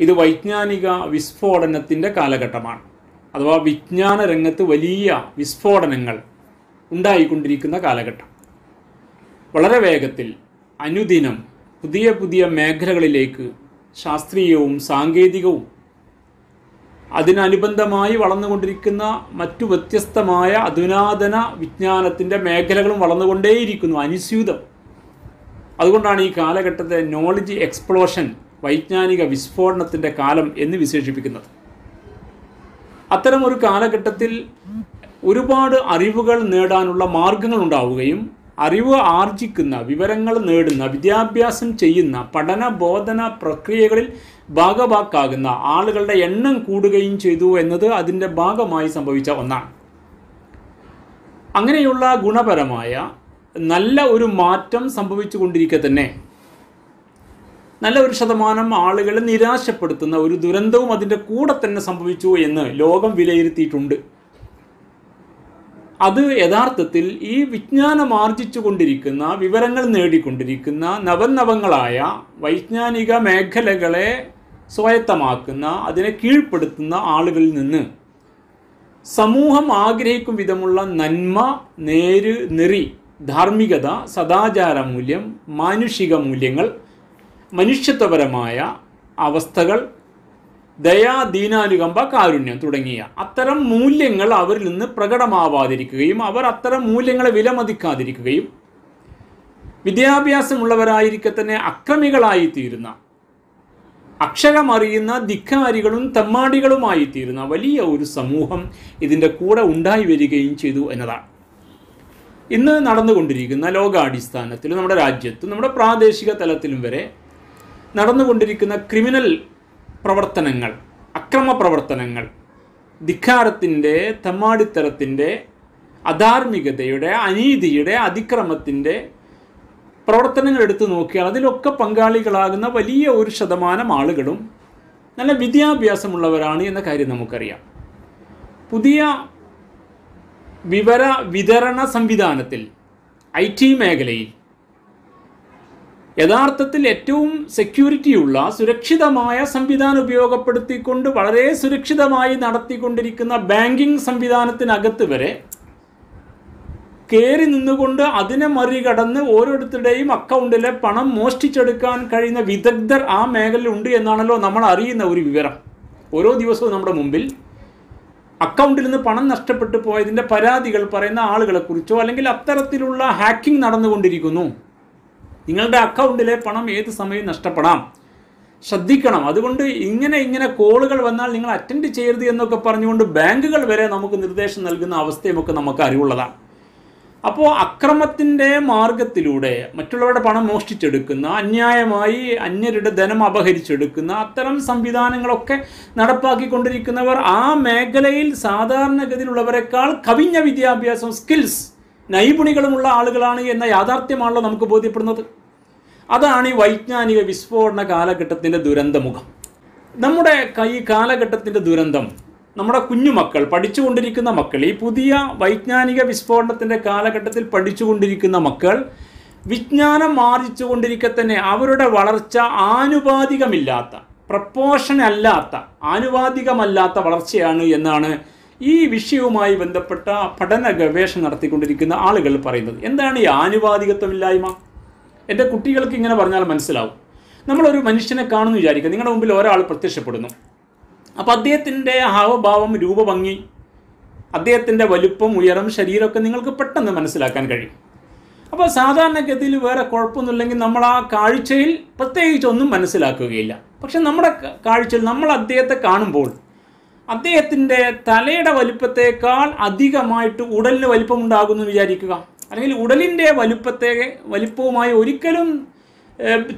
ഇത് വൈജ്ഞാനിക വിസ്ഫോടനത്തിന്റെ കാലഘട്ടമാണ്. അഥവാ വിജ്ഞാന രംഗത്ത് വലിയ വിസ്ഫോടനങ്ങൾ ഉണ്ടായിക്കൊണ്ടിരിക്കുന്ന കാലഘട്ടം. വളരെ വേഗത്തിൽ അനുദിനം പുതിയ പുതിയ മേഖലകളിലേക്ക് ശാസ്ത്രീയവും സാങ്കേതികവും അതിനനുബന്ധമായി വളർന്നുകൊണ്ടിരിക്കുന്ന മറ്റു വ്യത്യസ്തമായ അധുനാതന വിജ്ഞാനത്തിന്റെ മേഖലകളും വളർന്നുകൊണ്ടേയിരിക്കുന്നു അനുസ്യൂതം. അതുകൊണ്ടാണ് ഈ കാലഘട്ടത്തെ നോളജ് എക്സ്പ്ലോഷൻ വൈജ്ഞാനിക വിസ്ഫോടനത്തിന്റെ കാലം എന്ന് വിശേഷിപ്പിക്കുന്നത്. അത്തരം ഒരു കാലഘട്ടത്തിൽ ഒരുപാട് അറിവുകൾ നേടാനുള്ള മാർഗങ്ങൾ ഉണ്ടാവുകയും അറിവ് ആർജിക്കുന്ന വിവരങ്ങൾ നേടുന്ന വിദ്യാഭ്യാസം ചെയ്യുന്ന പഠന ബോധന പ്രക്രിയകളിൽ ഭാഗഭാക്കാകുന്ന ആളുകളുടെ എണ്ണം കൂടുകയും ചെയ്തു എന്നത് അതിന്റെ ഭാഗമായി സംഭവിച്ച ഒന്നാണ്. അങ്ങനെയുള്ള ഗുണപരമായ നല്ല ഒരു മാറ്റം സംഭവിച്ചുകൊണ്ടിരിക്കെ തന്നെ നല്ല ഒരു ശതമാനം ആളുകളെ നിരാശപ്പെടുത്തുന്ന ഒരു ദുരന്തവും അതിന്റെ കൂടെ തന്നെ സംഭവിച്ചു എന്ന് ലോകം വിലയിരുത്തിയിട്ടുണ്ട്. അത് യഥാർത്ഥത്തിൽ ഈ വിജ്ഞാനം ആർജിച്ചു കൊണ്ടിരിക്കുന്ന വിവരങ്ങൾ നേടിക്കൊണ്ടിരിക്കുന്ന നവനവങ്ങളായ വൈജ്ഞാനിക മേഖലകളെ സ്വായത്തമാക്കുന്ന അതിനെ കീഴ്പ്പെടുത്തുന്ന ആളുകളിൽ നിന്ന് സമൂഹം ആഗ്രഹിക്കും വിധമുള്ള നന്മ നേര് നെറി ധാർമ്മികത സദാചാര മൂല്യം മാനുഷിക മൂല്യങ്ങൾ മനുഷ്യത്വപരമായ അവസ്ഥകൾ ദയാ ദീനാനുകമ്പ കാരുണ്യം തുടങ്ങിയ അത്തരം മൂല്യങ്ങൾ അവരിൽ നിന്ന് പ്രകടമാവാതിരിക്കുകയും അവർ അത്തരം മൂല്യങ്ങളെ വിലമതിക്കാതിരിക്കുകയും വിദ്യാഭ്യാസമുള്ളവരായിരിക്കെ തന്നെ അക്രമികളായി തീരുന്ന അക്ഷരമറിയുന്ന ധിക്കാരികളും തമ്മാടികളുമായി തീരുന്ന വലിയ ഒരു സമൂഹം ഇതിന്റെ കൂടെ ഉണ്ടായി വരികയും ചെയ്തു എന്നതാണ്. ഇന്ന് നടന്നുകൊണ്ടിരിക്കുന്ന ലോകാടിസ്ഥാനത്തിൽ നമ്മുടെ രാജ്യത്തും നമ്മുടെ പ്രാദേശിക തലത്തിലും വരെ നടന്നുകൊണ്ടിരിക്കുന്ന ക്രിമിനൽ പ്രവർത്തനങ്ങൾ അക്രമ പ്രവർത്തനങ്ങൾ ധിക്കാരത്തിന്റെ തമ്മാടിത്തരത്തിന്റെ അധാർമികതയുടെ അനീതിയുടെ അതിക്രമത്തിന്റെ പ്രവർത്തനങ്ങൾ എടുത്തു നോക്കിയാൽ അതിലൊക്കെ പങ്കാളികളാകുന്ന വലിയ ഒരു ശതമാനം ആളുകളും നല്ല വിദ്യാഭ്യാസമുള്ളവരാണ് എന്ന കാര്യം നമുക്കറിയാം. പുതിയ വിവര വിതരണ സംവിധാനത്തിൽ ഐ ടി മേഖലയിൽ യഥാർത്ഥത്തിൽ ഏറ്റവും സെക്യൂരിറ്റിയുള്ള സുരക്ഷിതമായ സംവിധാനം ഉപയോഗപ്പെടുത്തിക്കൊണ്ട് വളരെ സുരക്ഷിതമായി നടത്തിക്കൊണ്ടിരിക്കുന്ന ബാങ്കിങ് സംവിധാനത്തിനകത്ത് വരെ കയറി നിന്നുകൊണ്ട് അതിനെ മറികടന്ന് ഓരോരുത്തരുടെയും അക്കൗണ്ടിലെ പണം മോഷ്ടിച്ചെടുക്കാൻ കഴിയുന്ന വിദഗ്ധർ ആ മേഖലയിലുണ്ട് എന്നാണല്ലോ നമ്മൾ അറിയുന്ന ഒരു വിവരം. ഓരോ ദിവസവും നമ്മുടെ മുമ്പിൽ അക്കൗണ്ടിൽ നിന്ന് പണം നഷ്ടപ്പെട്ടു പോയതിന്റെ പരാതികൾ പറയുന്ന ആളുകളെക്കുറിച്ചോ അല്ലെങ്കിൽ അത്തരത്തിലുള്ള ഹാക്കിംഗ് നടന്നുകൊണ്ടിരിക്കുന്നു. നിങ്ങളുടെ അക്കൗണ്ടിലെ പണം ഏത് സമയവും നഷ്ടപ്പെടാം. ശ്രദ്ധിക്കണം. അതുകൊണ്ട് ഇങ്ങനെ ഇങ്ങനെ കോളുകൾ വന്നാൽ നിങ്ങൾ അറ്റൻഡ് ചെയ്യരുത് എന്നൊക്കെ പറഞ്ഞുകൊണ്ട് ബാങ്കുകൾ വരെ നമുക്ക് നിർദ്ദേശം നൽകുന്ന അവസ്ഥയുമൊക്കെ നമുക്ക് അറിവുള്ളതാണ്. അപ്പോൾ അക്രമത്തിന്റെ മാർഗത്തിലൂടെ മറ്റുള്ളവരുടെ പണം മോഷ്ടിച്ചെടുക്കുന്ന അന്യായമായി അന്യരുടെ ധനം അപഹരിച്ചെടുക്കുന്ന അത്തരം സംവിധാനങ്ങളൊക്കെ നടപ്പാക്കിക്കൊണ്ടിരിക്കുന്നവർ ആ മേഖലയിൽ സാധാരണഗതിയിലുള്ളവരെക്കാൾ കവിഞ്ഞ വിദ്യാഭ്യാസം സ്കിൽസ് നൈപുണികളുമുള്ള ആളുകളാണ് എന്ന യാഥാർത്ഥ്യമാണല്ലോ നമുക്ക് ബോധ്യപ്പെടുന്നത്. അതാണ് ഈ വൈജ്ഞാനിക വിസ്ഫോടന കാലഘട്ടത്തിന്റെ ദുരന്തമുഖം. നമ്മുടെ ഈ കാലഘട്ടത്തിന്റെ ദുരന്തം നമ്മുടെ കുഞ്ഞുമക്കൾ പഠിച്ചുകൊണ്ടിരിക്കുന്ന മക്കൾ ഈ പുതിയ വൈജ്ഞാനിക വിസ്ഫോടനത്തിന്റെ കാലഘട്ടത്തിൽ പഠിച്ചുകൊണ്ടിരിക്കുന്ന മക്കൾ വിജ്ഞാനം ആർജിച്ചുകൊണ്ടിരിക്കെ തന്നെ അവരുടെ വളർച്ച ആനുപാതികമില്ലാത്ത പ്രപ്പോഷൻ അല്ലാത്ത ആനുപാതികമല്ലാത്ത വളർച്ചയാണ് എന്നാണ് ഈ വിഷയവുമായി ബന്ധപ്പെട്ട പഠന ഗവേഷണം നടത്തിക്കൊണ്ടിരിക്കുന്ന ആളുകൾ പറയുന്നത്. എന്താണ് ഈ ആനുപാതികത്വമില്ലായ്മ? എന്റെ കുട്ടികൾക്ക് ഇങ്ങനെ പറഞ്ഞാൽ മനസ്സിലാവും. നമ്മളൊരു മനുഷ്യനെ കാണുന്നു വിചാരിക്കുക നിങ്ങളുടെ മുമ്പിൽ ഒരാൾ പ്രത്യക്ഷപ്പെടുന്നു. അപ്പോൾ അദ്ദേഹത്തിന്റെ ഹാവഭാവം രൂപഭംഗി അദ്ദേഹത്തിന്റെ വലുപ്പം ഉയരം ശരീരമൊക്കെ നിങ്ങൾക്ക് പെട്ടെന്ന് മനസ്സിലാക്കാൻ കഴിയും. അപ്പോൾ സാധാരണഗതിയിൽ വേറെ കുഴപ്പമൊന്നുമില്ലെങ്കിൽ നമ്മൾ ആ കാഴ്ചയിൽ പ്രത്യേകിച്ച് ഒന്നും മനസ്സിലാക്കുകയില്ല. പക്ഷെ നമ്മുടെ കാഴ്ചയിൽ നമ്മൾ അദ്ദേഹത്തെ കാണുമ്പോൾ അദ്ദേഹത്തിന്റെ തലയുടെ വലിപ്പത്തേക്കാൾ അധികമായിട്ട് ഉടലിന് വലിപ്പമുണ്ടാകുമെന്ന് വിചാരിക്കുക. അല്ലെങ്കിൽ ഉടലിന്റെ വലുപ്പത്തെ വലിപ്പവുമായി ഒരിക്കലും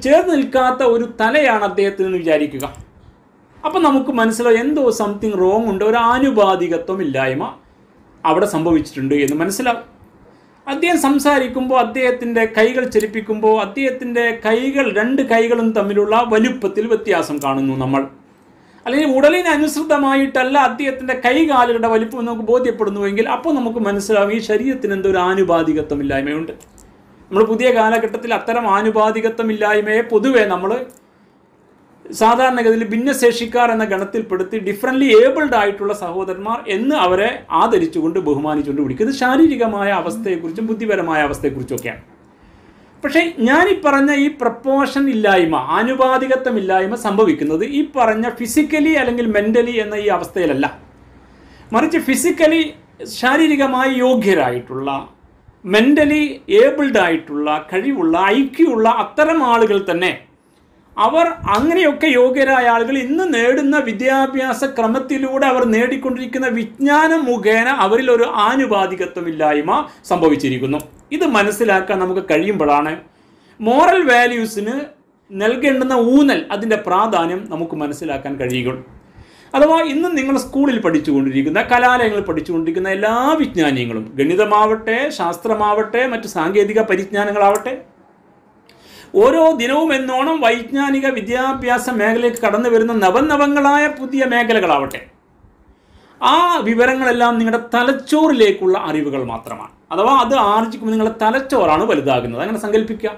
ചേർന്ന് നിൽക്കാത്ത ഒരു തലയാണ് അദ്ദേഹത്തിന് എന്ന് വിചാരിക്കുക. അപ്പം നമുക്ക് മനസ്സിലാവും എന്തോ സംതിങ് റോങ് ഉണ്ട്. ഒരു ആനുപാതികത്വം ഇല്ലായ്മ അവിടെ സംഭവിച്ചിട്ടുണ്ട് എന്ന് മനസ്സിലാവും. അദ്ദേഹം സംസാരിക്കുമ്പോൾ അദ്ദേഹത്തിന്റെ കൈകൾ ചലിപ്പിക്കുമ്പോൾ അദ്ദേഹത്തിന്റെ കൈകൾ രണ്ട് കൈകളും തമ്മിലുള്ള വലുപ്പത്തിൽ വ്യത്യാസം കാണുന്നു നമ്മൾ. അല്ലെങ്കിൽ ഉടലിന് അനുസൃതമായിട്ടല്ല അദ്ദേഹത്തിന്റെ കൈകാലുകളുടെ വലിപ്പം നമുക്ക് ബോധ്യപ്പെടുന്നുവെങ്കിൽ അപ്പോൾ നമുക്ക് മനസ്സിലാവും ഈ ശരീരത്തിന് എന്തൊരു ഒരു ആനുപാതികത്വം ഇല്ലായ്മയുണ്ട് നമ്മൾ പുതിയ കാലഘട്ടത്തിൽ അത്തരം ആനുപാതികത്വം പൊതുവേ നമ്മൾ സാധാരണഗതിയിൽ ഭിന്നശേഷിക്കാർ എന്ന ഗണത്തിൽപ്പെടുത്തി ഡിഫറന്റ്ലി ഏബിൾഡ് ആയിട്ടുള്ള സഹോദരന്മാർ എന്ന് അവരെ ആദരിച്ചുകൊണ്ട് ബഹുമാനിച്ചുകൊണ്ട് വിളിക്കുന്നത് ശാരീരികമായ അവസ്ഥയെക്കുറിച്ചും ബുദ്ധിപരമായ അവസ്ഥയെക്കുറിച്ചൊക്കെയാണ് പക്ഷേ ഞാൻ ഈ പറഞ്ഞ ഈ പ്രപ്പോഷൻ ഇല്ലായ്മ ആനുപാതികത്വം ഇല്ലായ്മ സംഭവിക്കുന്നത് ഈ പറഞ്ഞ ഫിസിക്കലി അല്ലെങ്കിൽ മെന്റലി എന്ന ഈ അവസ്ഥയിലല്ല. മറിച്ച് ഫിസിക്കലി ശാരീരികമായി യോഗ്യരായിട്ടുള്ള മെന്റലി ഏബിൾഡ് ആയിട്ടുള്ള കഴിവുള്ള ഐക്യമുള്ള അത്തരം ആളുകൾ തന്നെ അവർ അങ്ങനെയൊക്കെ യോഗ്യരായ ആളുകൾ ഇന്ന് നേടുന്ന വിദ്യാഭ്യാസ ക്രമത്തിലൂടെ അവർ നേടിക്കൊണ്ടിരിക്കുന്ന വിജ്ഞാനം മുഖേന അവരിൽ ഒരു ആനുപാതികത്വമില്ലായ്മ സംഭവിച്ചിരിക്കുന്നു. ഇത് മനസ്സിലാക്കാൻ നമുക്ക് കഴിയുമ്പോഴാണ് മോറൽ വാല്യൂസിന് നൽകേണ്ടുന്ന ഊന്നൽ അതിന്റെ പ്രാധാന്യം നമുക്ക് മനസ്സിലാക്കാൻ കഴിയുകയുള്ളൂ അഥവാ ഇന്ന് നിങ്ങൾ സ്കൂളിൽ പഠിച്ചുകൊണ്ടിരിക്കുന്ന കലാലയങ്ങളിൽ പഠിച്ചുകൊണ്ടിരിക്കുന്ന എല്ലാ വിജ്ഞാനങ്ങളും ഗണിതമാവട്ടെ ശാസ്ത്രമാവട്ടെ മറ്റ് സാങ്കേതിക പരിജ്ഞാനങ്ങളാവട്ടെ ഓരോ ദിനവും എന്നോണം വൈജ്ഞാനിക വിദ്യാഭ്യാസ മേഖലയ്ക്ക് കടന്നു വരുന്ന നവനവങ്ങളായ പുതിയ മേഖലകളാവട്ടെ. ആ വിവരങ്ങളെല്ലാം നിങ്ങളുടെ തലച്ചോറിലേക്കുള്ള അറിവുകൾ മാത്രമാണ്. അഥവാ അത് ആർജിക്കുമ്പോൾ നിങ്ങളുടെ തലച്ചോറാണ് വലുതാകുന്നത്. അങ്ങനെ സങ്കല്പിക്കുക.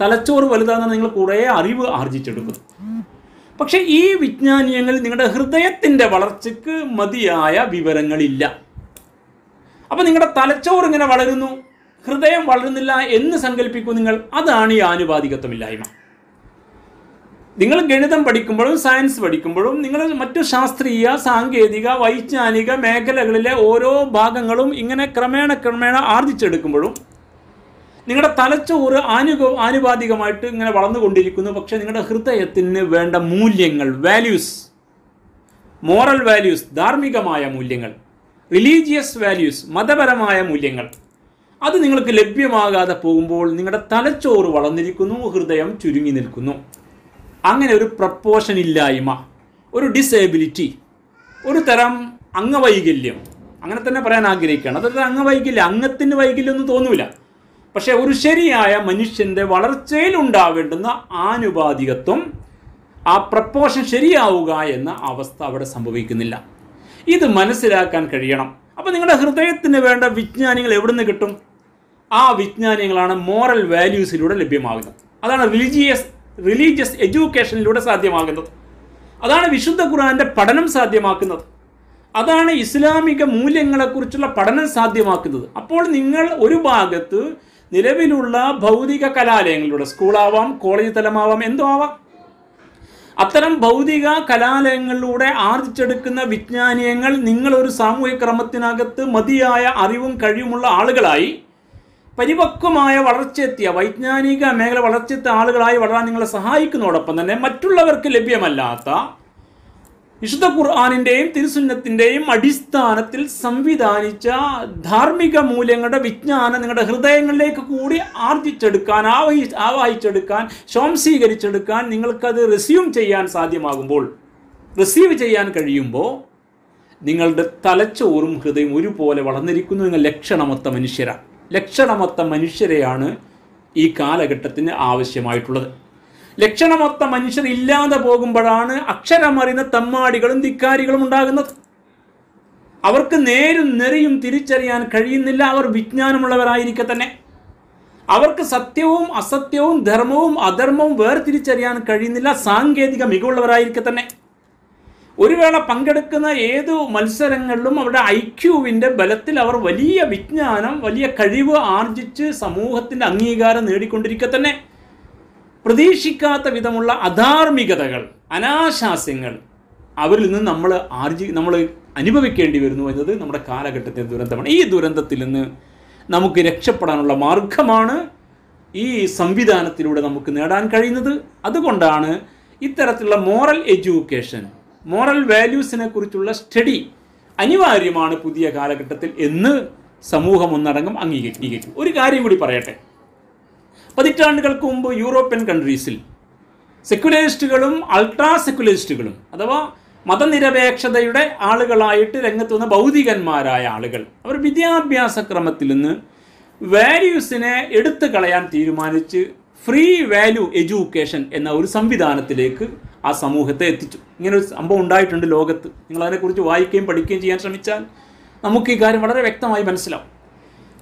തലച്ചോറ് വലുതാകുന്ന നിങ്ങൾ കുറേ അറിവ് ആർജിച്ചെടുക്കുന്നു. പക്ഷേ ഈ വിജ്ഞാനീയങ്ങൾ നിങ്ങളുടെ ഹൃദയത്തിന്റെ വളർച്ചയ്ക്ക് മതിയായ വിവരങ്ങളില്ല. അപ്പോൾ നിങ്ങളുടെ തലച്ചോറ് ഇങ്ങനെ വളരുന്നു? ഹൃദയം വളരുന്നില്ല എന്ന് സങ്കല്പിക്കൂ നിങ്ങൾ. അതാണ് ഈ ആനുപാതികത്വമില്ലായ്മ. നിങ്ങൾ ഗണിതം പഠിക്കുമ്പോഴും സയൻസ് പഠിക്കുമ്പോഴും നിങ്ങൾ മറ്റു ശാസ്ത്രീയ സാങ്കേതിക വൈജ്ഞാനിക മേഖലകളിലെ ഓരോ ഭാഗങ്ങളും ഇങ്ങനെ ക്രമേണ ക്രമേണ ആർജിച്ചെടുക്കുമ്പോഴും നിങ്ങളുടെ തലച്ചോറ് ആനുക ആനുപാതികമായിട്ട് ഇങ്ങനെ വളർന്നുകൊണ്ടിരിക്കുന്നു. പക്ഷേ നിങ്ങളുടെ ഹൃദയത്തിന് വേണ്ട മൂല്യങ്ങൾ വാല്യൂസ് മോറൽ വാല്യൂസ് ധാർമ്മികമായ മൂല്യങ്ങൾ റിലീജിയസ് വാല്യൂസ് മതപരമായ മൂല്യങ്ങൾ അത് നിങ്ങൾക്ക് ലഭ്യമാകാതെ പോകുമ്പോൾ നിങ്ങളുടെ തലച്ചോറ് വളർന്നിരിക്കുന്നു ഹൃദയം ചുരുങ്ങി നിൽക്കുന്നു. അങ്ങനെ ഒരു പ്രപ്പോഷൻ ഇല്ലായ്മ ഒരു ഡിസേബിലിറ്റി ഒരു തരം അംഗവൈകല്യം. അങ്ങനെ തന്നെ പറയാൻ ആഗ്രഹിക്കുകയാണ്. അതൊരു അംഗവൈകല്യം അംഗത്തിന് വൈകല്യമൊന്നും തോന്നൂല. പക്ഷേ ഒരു ശരിയായ മനുഷ്യന്റെ വളർച്ചയിൽ ഉണ്ടാവേണ്ടുന്ന ആനുപാതികത്വം ആ പ്രപ്പോഷൻ ശരിയാവുക എന്ന അവസ്ഥ അവിടെ സംഭവിക്കുന്നില്ല. ഇത് മനസ്സിലാക്കാൻ കഴിയണം. അപ്പോൾ നിങ്ങളുടെ ഹൃദയത്തിന് വേണ്ട വിജ്ഞാനികൾ എവിടുന്ന് കിട്ടും? ആ വിജ്ഞാനങ്ങളാണ് മോറൽ വാല്യൂസിലൂടെ ലഭ്യമാകുന്നത്. അതാണ് റിലീജിയസ് റിലീജിയസ് എഡ്യൂക്കേഷനിലൂടെ സാധ്യമാകുന്നത്. അതാണ് വിശുദ്ധ ഖുർആാന്റെ പഠനം സാധ്യമാക്കുന്നത്. അതാണ് ഇസ്ലാമിക മൂല്യങ്ങളെക്കുറിച്ചുള്ള പഠനം സാധ്യമാക്കുന്നത്. അപ്പോൾ നിങ്ങൾ ഒരു ഭാഗത്ത് നിലവിലുള്ള ഭൗതിക കലാലയങ്ങളിലൂടെ സ്കൂളാവാം കോളേജ് തലമാവാം എന്തോ ആവാം. അത്തരം ഭൗതിക കലാലയങ്ങളിലൂടെ ആർജിച്ചെടുക്കുന്ന വിജ്ഞാനീയങ്ങൾ നിങ്ങളൊരു സാമൂഹിക ക്രമത്തിനകത്ത് മതിയായ അറിവും കഴിവുമുള്ള ആളുകളായി പരിപക്വമായ വളർച്ചയെത്തിയ വൈജ്ഞാനിക മേഖല വളർച്ചയെത്തിയ ആളുകളായി വളരാൻ നിങ്ങളെ സഹായിക്കുന്നതോടൊപ്പം തന്നെ മറ്റുള്ളവർക്ക് ലഭ്യമല്ലാത്ത വിശുദ്ധ ഖുർആാനിന്റെയും തിരുസുന്നത്തിന്റെയും അടിസ്ഥാനത്തിൽ സംവിധാനിച്ച ധാർമ്മിക മൂല്യങ്ങളുടെ വിജ്ഞാനം നിങ്ങളുടെ ഹൃദയങ്ങളിലേക്ക് കൂടി ആർജിച്ചെടുക്കാൻ ആവഹി ആവാഹിച്ചെടുക്കാൻ സ്വാംശീകരിച്ചെടുക്കാൻ നിങ്ങൾക്കത് റിസീവ് ചെയ്യാൻ സാധ്യമാകുമ്പോൾ റിസീവ് ചെയ്യാൻ കഴിയുമ്പോൾ നിങ്ങളുടെ തലച്ചോറും ഹൃദയം ഒരുപോലെ വളർന്നിരിക്കുന്നു നിങ്ങൾ ലക്ഷണമൊത്ത മനുഷ്യരാണ് ലക്ഷണമൊത്ത മനുഷ്യരെയാണ് ഈ കാലഘട്ടത്തിന് ആവശ്യമായിട്ടുള്ളത്. ലക്ഷണമൊത്ത മനുഷ്യർ ഇല്ലാതെ പോകുമ്പോഴാണ് അക്ഷരമറിയുന്ന തമ്മാടികളും ധിക്കാരികളും ഉണ്ടാകുന്നത്. അവർക്ക് നേരും നെറിയും തിരിച്ചറിയാൻ കഴിയുന്നില്ല. അവർ വിജ്ഞാനമുള്ളവരായിരിക്കെ തന്നെ. അവർക്ക് സത്യവും അസത്യവും ധർമ്മവും അധർമ്മവും വേർതിരിച്ചറിയാൻ കഴിയുന്നില്ല. സാങ്കേതിക മികവുള്ളവരായിരിക്കെ തന്നെ. ഒരു വേള പങ്കെടുക്കുന്ന ഏത് മത്സരങ്ങളിലും അവരുടെ ഐക്യുവിന്റെ ബലത്തിൽ അവർ വലിയ വിജ്ഞാനം വലിയ കഴിവ് ആർജിച്ച് സമൂഹത്തിന്റെ അംഗീകാരം നേടിക്കൊണ്ടിരിക്കെ തന്നെ. പ്രതീക്ഷിക്കാത്ത വിധമുള്ള അധാർമികതകൾ അനാശാസ്യങ്ങൾ അവരിൽ നിന്ന് നമ്മൾ ആർജി നമ്മൾ അനുഭവിക്കേണ്ടി വരുന്നു എന്നത് നമ്മുടെ കാലഘട്ടത്തിന്റെ ദുരന്തമാണ്. ഈ ദുരന്തത്തിൽ നിന്ന് നമുക്ക് രക്ഷപ്പെടാനുള്ള മാർഗമാണ് ഈ സംവിധാനത്തിലൂടെ നമുക്ക് നേടാൻ കഴിയുന്നത്. അതുകൊണ്ടാണ് ഇത്തരത്തിലുള്ള മോറൽ എഡ്യൂക്കേഷൻ മോറൽ വാല്യൂസിനെ കുറിച്ചുള്ള സ്റ്റഡി അനിവാര്യമാണ് പുതിയ കാലഘട്ടത്തിൽ എന്ന് സമൂഹം ഒന്നടങ്കം അംഗീകരിക്കും ഒരു കാര്യം കൂടി പറയട്ടെ. പതിറ്റാണ്ടുകൾക്ക് മുമ്പ് യൂറോപ്യൻ കൺട്രീസിൽ സെക്യുലറിസ്റ്റുകളും അൾട്രാ സെക്യുലറിസ്റ്റുകളും അഥവാ മതനിരപേക്ഷതയുടെ ആളുകളായിട്ട് രംഗത്ത് വന്ന ഭൗതികന്മാരായ ആളുകൾ അവർ വിദ്യാഭ്യാസ ക്രമത്തിൽ നിന്ന് വാല്യൂസിനെ എടുത്തു കളയാൻ തീരുമാനിച്ച് ഫ്രീ വാല്യൂ എഡ്യൂക്കേഷൻ എന്ന ഒരു സംവിധാനത്തിലേക്ക് ആ സമൂഹത്തെ എത്തിച്ചു. ഇങ്ങനെ ഒരു സംഭവം ഉണ്ടായിട്ടുണ്ട് ലോകത്ത്. നിങ്ങൾ അതിനെക്കുറിച്ച് വായിക്കുകയും പഠിക്കുകയും ചെയ്യാൻ ശ്രമിച്ചാൽ നമുക്ക് ഈ കാര്യം വളരെ വ്യക്തമായി മനസ്സിലാവും.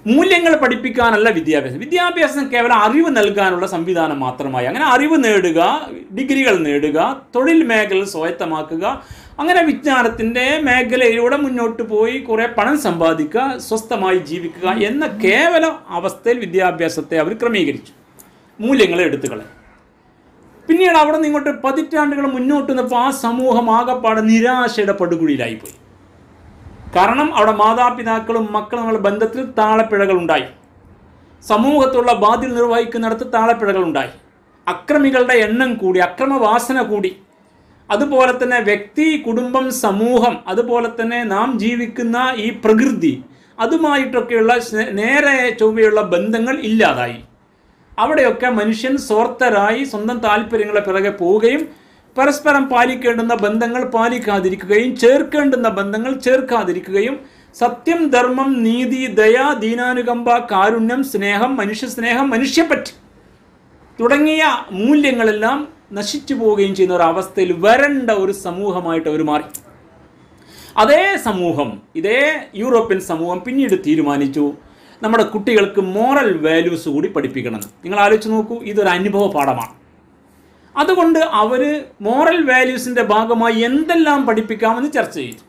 മൂല്യങ്ങൾ പഠിപ്പിക്കാനല്ല വിദ്യാഭ്യാസം. വിദ്യാഭ്യാസം കേവലം അറിവ് നൽകാനുള്ള സംവിധാനം മാത്രമായി. അങ്ങനെ അറിവ് നേടുക ഡിഗ്രികൾ നേടുക തൊഴിൽ മേഖല സ്വായത്തമാക്കുക അങ്ങനെ വിജ്ഞാനത്തിന്റെ മേഖലയിലൂടെ മുന്നോട്ട് പോയി കുറേ പണം സമ്പാദിക്കുക സ്വസ്ഥമായി ജീവിക്കുക എന്ന കേവല അവസ്ഥയിൽ വിദ്യാഭ്യാസത്തെ അവർ ക്രമീകരിച്ചു. മൂല്യങ്ങളെ എടുത്തുകളെ പിന്നീട് അവിടെ നിന്ന് ഇങ്ങോട്ട് പതിറ്റാണ്ടുകൾ മുന്നോട്ട് നിന്നപ്പോൾ ആ സമൂഹം ആകപ്പാടെ നിരാശയുടെ പടുകുഴിയിലായിപ്പോയി. കാരണം അവിടെ മാതാപിതാക്കളും മക്കളും തമ്മിലുള്ള ബന്ധത്തിൽ താളപ്പിഴകൾ ഉണ്ടായി. സമൂഹത്തുള്ള ബാധ്യത നിർവഹിക്കുന്നിടത്ത് താളപ്പിഴകൾ ഉണ്ടായി. അക്രമികളുടെ എണ്ണം കൂടി അക്രമവാസന കൂടി. അതുപോലെ തന്നെ വ്യക്തി കുടുംബം സമൂഹം അതുപോലെ തന്നെ നാം ജീവിക്കുന്ന ഈ പ്രകൃതി അതുമായിട്ടൊക്കെയുള്ള നേരെ ചൊവ്വയുള്ള ബന്ധങ്ങൾ ഇല്ലാതായി. അവിടെയൊക്കെ മനുഷ്യൻ സ്വാർത്ഥരായി സ്വന്തം താല്പര്യങ്ങളെ പിറകെ പോവുകയും പരസ്പരം പാലിക്കേണ്ടുന്ന ബന്ധങ്ങൾ പാലിക്കാതിരിക്കുകയും ചേർക്കേണ്ടുന്ന ബന്ധങ്ങൾ ചേർക്കാതിരിക്കുകയും സത്യം ധർമ്മം നീതി ദയ ദീനാനുകമ്പ കാരുണ്യം സ്നേഹം മനുഷ്യ സ്നേഹം മനുഷ്യപ്പറ്റ് തുടങ്ങിയ മൂല്യങ്ങളെല്ലാം നശിച്ചു പോവുകയും ചെയ്യുന്ന ഒരു അവസ്ഥയിൽ വരണ്ട ഒരു സമൂഹമായിട്ട് അവർ മാറി. അതേ സമൂഹം ഇതേ യൂറോപ്യൻ സമൂഹം പിന്നീട് തീരുമാനിച്ചു. നമ്മുടെ കുട്ടികൾക്ക് മോറൽ വാല്യൂസ് കൂടി പഠിപ്പിക്കണം. നിങ്ങൾ ആലോചിച്ച് നോക്കൂ ഇതൊരു അനുഭവ പാഠമാണ്. അതുകൊണ്ട് അവർ മോറൽ വാല്യൂസിന്റെ ഭാഗമായി എന്തെല്ലാം പഠിപ്പിക്കാമെന്ന് ചർച്ച ചെയ്തു.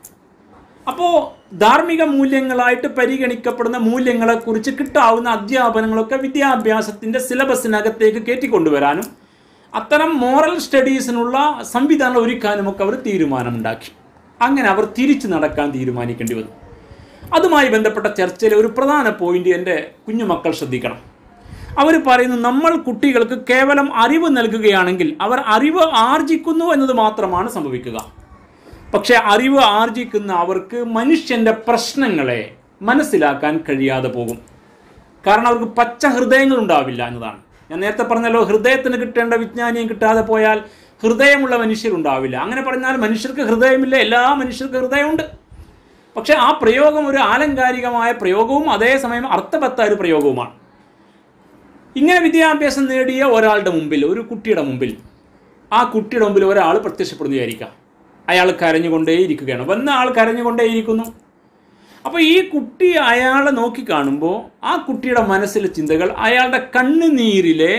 അപ്പോൾ ധാർമ്മിക മൂല്യങ്ങളായിട്ട് പരിഗണിക്കപ്പെടുന്ന മൂല്യങ്ങളെക്കുറിച്ച് കിട്ടാവുന്ന അധ്യാപനങ്ങളൊക്കെ വിദ്യാഭ്യാസത്തിന്റെ സിലബസിനകത്തേക്ക് കയറ്റിക്കൊണ്ടുവരാനും അത്തരം മോറൽ സ്റ്റഡീസിനുള്ള സംവിധാനം ഒരുക്കാനുമൊക്കെ അവർ തീരുമാനമുണ്ടാക്കി. അങ്ങനെ അവർ തിരിച്ചു നടക്കാൻ തീരുമാനിക്കേണ്ടി വന്നു. അതുമായി ബന്ധപ്പെട്ട ചർച്ചയിലെ ഒരു പ്രധാന പോയിന്റ് എന്റെ കുഞ്ഞുമക്കൾ ശ്രദ്ധിക്കണം. അവർ പറയുന്നു നമ്മൾ കുട്ടികൾക്ക് കേവലം അറിവ് നൽകുകയാണെങ്കിൽ അവർ അറിവ് ആർജിക്കുന്നു എന്നത് മാത്രമാണ് സംഭവിക്കുക. പക്ഷേ അറിവ് ആർജിക്കുന്ന അവർക്ക് മനുഷ്യന്റെ പ്രശ്നങ്ങളെ മനസ്സിലാക്കാൻ കഴിയാതെ പോകും. കാരണം അവർക്ക് പച്ച ഹൃദയങ്ങൾ ഉണ്ടാവില്ല എന്നതാണ്. ഞാൻ നേരത്തെ പറഞ്ഞല്ലോ ഹൃദയത്തിന് കിട്ടേണ്ട വിജ്ഞാനിയും കിട്ടാതെ പോയാൽ ഹൃദയമുള്ള മനുഷ്യരുണ്ടാവില്ല. അങ്ങനെ പറഞ്ഞാൽ മനുഷ്യർക്ക് ഹൃദയമില്ല എല്ലാ മനുഷ്യർക്കും ഹൃദയമുണ്ട്. പക്ഷേ ആ പ്രയോഗം ഒരു ആലങ്കാരികമായ പ്രയോഗവും അതേസമയം അർത്ഥവത്തായ ഒരു പ്രയോഗവുമാണ്. ഇങ്ങനെ വിദ്യാഭ്യാസം നേടിയ ഒരാളുടെ മുമ്പിൽ ഒരു കുട്ടിയുടെ മുമ്പിൽ ആ കുട്ടിയുടെ മുമ്പിൽ ഒരാൾ പ്രത്യക്ഷപ്പെടുന്നു വിചാരിക്കാം അയാൾ കരഞ്ഞുകൊണ്ടേ ഇരിക്കുകയാണ് വന്ന ആൾ കരഞ്ഞുകൊണ്ടേ ഇരിക്കുന്നു അപ്പോൾ ഈ കുട്ടി അയാളെ നോക്കിക്കാണുമ്പോൾ ആ കുട്ടിയുടെ മനസ്സിലെ ചിന്തകൾ അയാളുടെ കണ്ണുനീരിലെ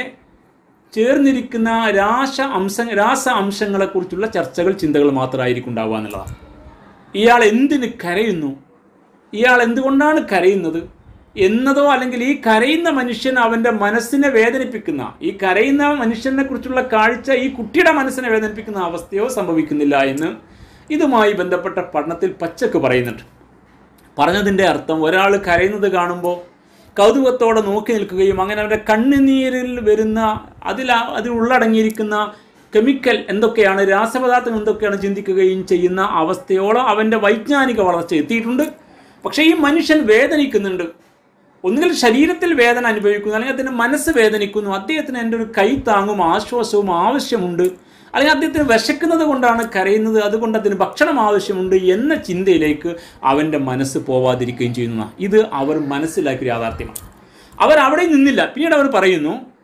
ചേർന്നിരിക്കുന്ന രാസ അംശ രാസ അംശങ്ങളെക്കുറിച്ചുള്ള ചർച്ചകൾ ചിന്തകൾ മാത്രമായിരിക്കും ഉണ്ടാവുക എന്നുള്ളതാണ്. ഇയാൾ എന്തിന് കരയുന്നു? ഇയാൾ എന്തുകൊണ്ടാണ് കരയുന്നത്? എന്നതോ അല്ലെങ്കിൽ ഈ കരയുന്ന മനുഷ്യൻ അവന്റെ മനസ്സിനെ വേദനിപ്പിക്കുന്ന ഈ കരയുന്ന മനുഷ്യനെ കുറിച്ചുള്ള കാഴ്ച ഈ കുട്ടിയുടെ മനസ്സിനെ വേദനിപ്പിക്കുന്ന അവസ്ഥയോ സംഭവിക്കുന്നില്ല എന്ന് ഇതുമായി ബന്ധപ്പെട്ട പഠനത്തിൽ പച്ചക്ക് പറയുന്നുണ്ട്. പറഞ്ഞതിന്റെ അർത്ഥം ഒരാൾ കരയുന്നത് കാണുമ്പോൾ കൗതുകത്തോടെ നോക്കി നിൽക്കുകയും അങ്ങനെ അവരുടെ കണ്ണുനീരിൽ വരുന്ന അതിൽ അതിൽ ഉള്ളടങ്ങിയിരിക്കുന്ന കെമിക്കൽ എന്തൊക്കെയാണ് രാസപദാർത്ഥങ്ങൾ എന്തൊക്കെയാണ് ചിന്തിക്കുകയും ചെയ്യുന്ന അവസ്ഥയോളം അവന്റെ വൈജ്ഞാനിക വളർച്ച എത്തിയിട്ടുണ്ട്. പക്ഷേ ഈ മനുഷ്യൻ വേദനിക്കുന്നുണ്ട്. ഒന്നുകിൽ ശരീരത്തിൽ വേദന അനുഭവിക്കുന്നു അല്ലെങ്കിൽ അതിന്റെ മനസ്സ് വേദനിക്കുന്നു. അദ്ദേഹത്തിന് എന്റെ ഒരു കൈ താങ്ങും ആശ്വാസവും ആവശ്യമുണ്ട്. അല്ലെങ്കിൽ അദ്ദേഹത്തിന് വിശക്കുന്നത് കൊണ്ടാണ് കരയുന്നത് അതുകൊണ്ട് അതിന് ഭക്ഷണം ആവശ്യമുണ്ട് എന്ന ചിന്തയിലേക്ക് അവന്റെ മനസ്സ് പോവാതിരിക്കുകയും ചെയ്യുന്ന ഇത് അവർ മനസ്സിലാക്കിയ യാഥാർത്ഥ്യമാണ്. അവർ അവിടെ നിന്നില്ല. പിന്നീട് അവർ പറയുന്നു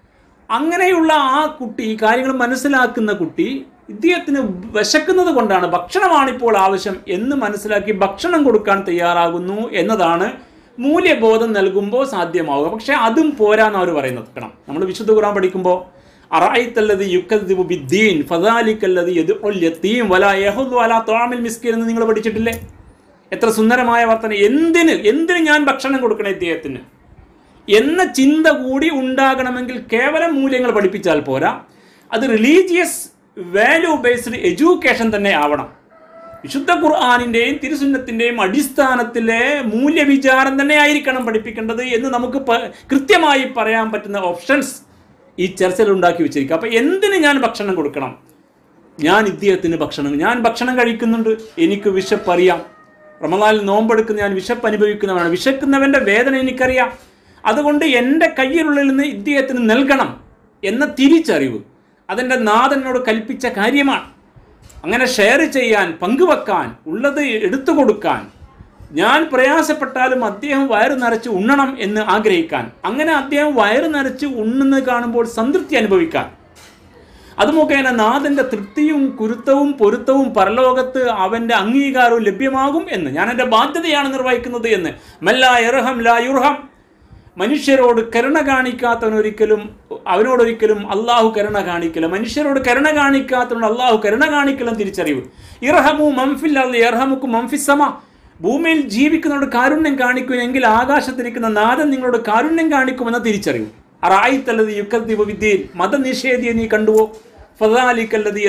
അങ്ങനെയുള്ള ആ കുട്ടി കാര്യങ്ങൾ മനസ്സിലാക്കുന്ന കുട്ടി ഇദ്ദേഹത്തിന് വിശക്കുന്നത് കൊണ്ടാണ് ഭക്ഷണമാണിപ്പോൾ ആവശ്യം എന്ന് മനസ്സിലാക്കി ഭക്ഷണം കൊടുക്കാൻ തയ്യാറാകുന്നു എന്നതാണ് മൂല്യബോധം നൽകുമ്പോൾ സാധ്യമാവുക. പക്ഷേ അതും പോരാന്ന് അവർ പറയുന്നത് കാരണം നമ്മൾ വിശുദ്ധ ഖുറാൻ പഠിക്കുമ്പോൾ അറായിത്തല്ലത് യുക്കദ്ദിബു ബിദ്ദീൻ ഫദാലിക്കല്ലത് യതീം വലാ യഹുദു അലാ ത്വാമിൽ മിസ്കിൻ എന്ന് നിങ്ങൾ പഠിച്ചിട്ടില്ലേ? എത്ര സുന്ദരമായ വർത്തന എന്തിന്? എന്തിന് ഞാൻ ഭക്ഷണം കൊടുക്കണം ഇദ്ദേഹത്തിന്? എന്ന ചിന്ത കൂടി ഉണ്ടാകണമെങ്കിൽ കേവലം മൂല്യങ്ങൾ പഠിപ്പിച്ചാൽ പോരാ. അത് റിലീജിയസ് വാല്യൂ ബേസ്ഡ് എഡ്യൂക്കേഷൻ തന്നെ ആവണം. വിശുദ്ധ ഖുർആാനിന്റെയും തിരുസുന്നത്തിന്റെയും അടിസ്ഥാനത്തിലെ മൂല്യവിചാരം തന്നെ ആയിരിക്കണം പഠിപ്പിക്കേണ്ടത് എന്ന് നമുക്ക് കൃത്യമായി പറയാൻ പറ്റുന്ന ഓപ്ഷൻസ് ഈ ചർച്ചയിൽ ഉണ്ടാക്കി വെച്ചിരിക്കുക. അപ്പോൾ എന്തിന് ഞാൻ ഭക്ഷണം കൊടുക്കണം? ഞാൻ ഇദ്ദേഹത്തിന് ഭക്ഷണം ഞാൻ ഭക്ഷണം കഴിക്കുന്നുണ്ട് എനിക്ക് വിശപ്പറിയാം. റമദാനിൽ നോമ്പെടുക്കുന്ന ഞാൻ വിശപ്പ് അനുഭവിക്കുന്നവനാണ്. വിശക്കുന്നവന്റെ വേദന എനിക്കറിയാം. അതുകൊണ്ട് എന്റെ കയ്യിലുള്ളിൽ നിന്ന് ഇദ്ദേഹത്തിന് നൽകണം എന്ന തിരിച്ചറിവ് അതെന്റെ നാഥനോട് കൽപ്പിച്ച കാര്യമാണ്. അങ്ങനെ ഷെയർ ചെയ്യാൻ പങ്കുവെക്കാൻ ഉള്ളത് എടുത്തു കൊടുക്കാൻ ഞാൻ പ്രയാസപ്പെട്ടാലും അദ്ദേഹം വയറു നിറച്ച് ഉണ്ണണം എന്ന് ആഗ്രഹിക്കാൻ അങ്ങനെ അദ്ദേഹം വയറു നിറച്ച് ഉണ്ണുന്നത് കാണുമ്പോൾ സംതൃപ്തി അനുഭവിക്കാൻ. അത് മുഖേന നാഥന്റെ തൃപ്തിയും കുരുത്തവും പൊരുത്തവും പരലോകത്ത് അവന്റെ അംഗീകാരവും ലഭ്യമാകും എന്ന് ഞാൻ എന്റെ ബാധ്യതയാണ് നിർവഹിക്കുന്നത് എന്ന്. മല്ലാ എർഹം ലാ യുർഹം മനുഷ്യരോട് കരുണ കാണിക്കാത്തവനൊരിക്കലും അവനോടൊരിക്കലും അള്ളാഹു കരുണ കാണിക്കില്ല. മനുഷ്യരോട് കരുണ കാണിക്കാത്തവനോട് അള്ളാഹു കരുണ കാണിക്കില്ലെന്ന് തിരിച്ചറിവ് ഇർഹമു മംഫിൽ ഇർഹമുക്ക് മംഫിസമ ഭൂമിയിൽ ജീവിക്കുന്നവരോട് കാരുണ്യം കാണിക്കുമെങ്കിൽ ആകാശത്തിരിക്കുന്ന നാഥൻ നിങ്ങളോട് കാരുണ്യം കാണിക്കുമെന്ന തിരിച്ചറിവ് അറായിത്തല്ലത് യുക്കദ്ദീപ വിദ്യയിൽ മതനിഷേധിയെ നീ കണ്ടുവോ? ഫദാലിക്കല്ലത്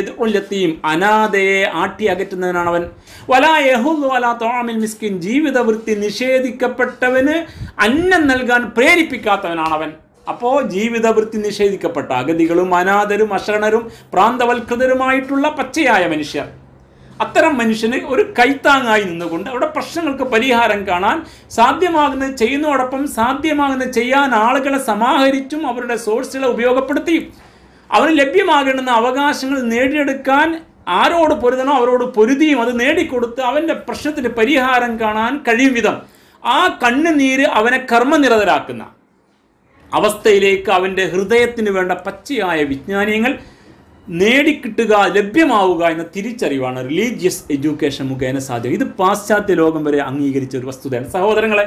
അനാഥയെ ആട്ടി അകറ്റുന്നവനാണ് അവൻ. വലാ യഹുദ് വലാ തോമിൽ മിസ്കിൻ. ജീവിതവൃത്തി നിഷേധിക്കപ്പെട്ടവന് അന്നം നൽകാൻ പ്രേരിപ്പിക്കാത്തവനാണ് അവൻ. അപ്പോൾ ജീവിതവൃത്തി നിഷേധിക്കപ്പെട്ട അഗതികളും അനാഥരും അശരണരും പ്രാന്തവൽകൃതരുമായിട്ടുള്ള പച്ചയായ മനുഷ്യർ. അത്തരം മനുഷ്യന് ഒരു കൈത്താങ്ങായി നിന്നുകൊണ്ട് അവിടെ പ്രശ്നങ്ങൾക്ക് പരിഹാരം കാണാൻ സാധ്യമാകുന്നത് ചെയ്യുന്നതോടൊപ്പം സാധ്യമാകുന്നത് ചെയ്യാൻ ആളുകളെ സമാഹരിച്ചും അവരുടെ സോഴ്സുകളെ ഉപയോഗപ്പെടുത്തിയും അവന് ലഭ്യമാകേണ്ടുന്ന അവകാശങ്ങൾ നേടിയെടുക്കാൻ ആരോട് പൊരുതണോ അവരോട് പൊരുതിയും അത് നേടിക്കൊടുത്ത് അവന്റെ പ്രശ്നത്തിന് പരിഹാരം കാണാൻ കഴിയും വിധം ആ കണ്ണുനീര് അവനെ കർമ്മനിരതരാക്കുന്ന അവസ്ഥയിലേക്ക് അവന്റെ ഹൃദയത്തിന് വേണ്ട പച്ചയായ വിജ്ഞാനീയങ്ങൾ നേടിക്കിട്ടുക ലഭ്യമാവുക എന്ന തിരിച്ചറിവാണ് റിലീജിയസ് എഡ്യൂക്കേഷൻ മുഖേന സാധ്യം. ഇത് പാശ്ചാത്യ ലോകം വരെ അംഗീകരിച്ച ഒരു വസ്തുതയാണ്. സഹോദരങ്ങളെ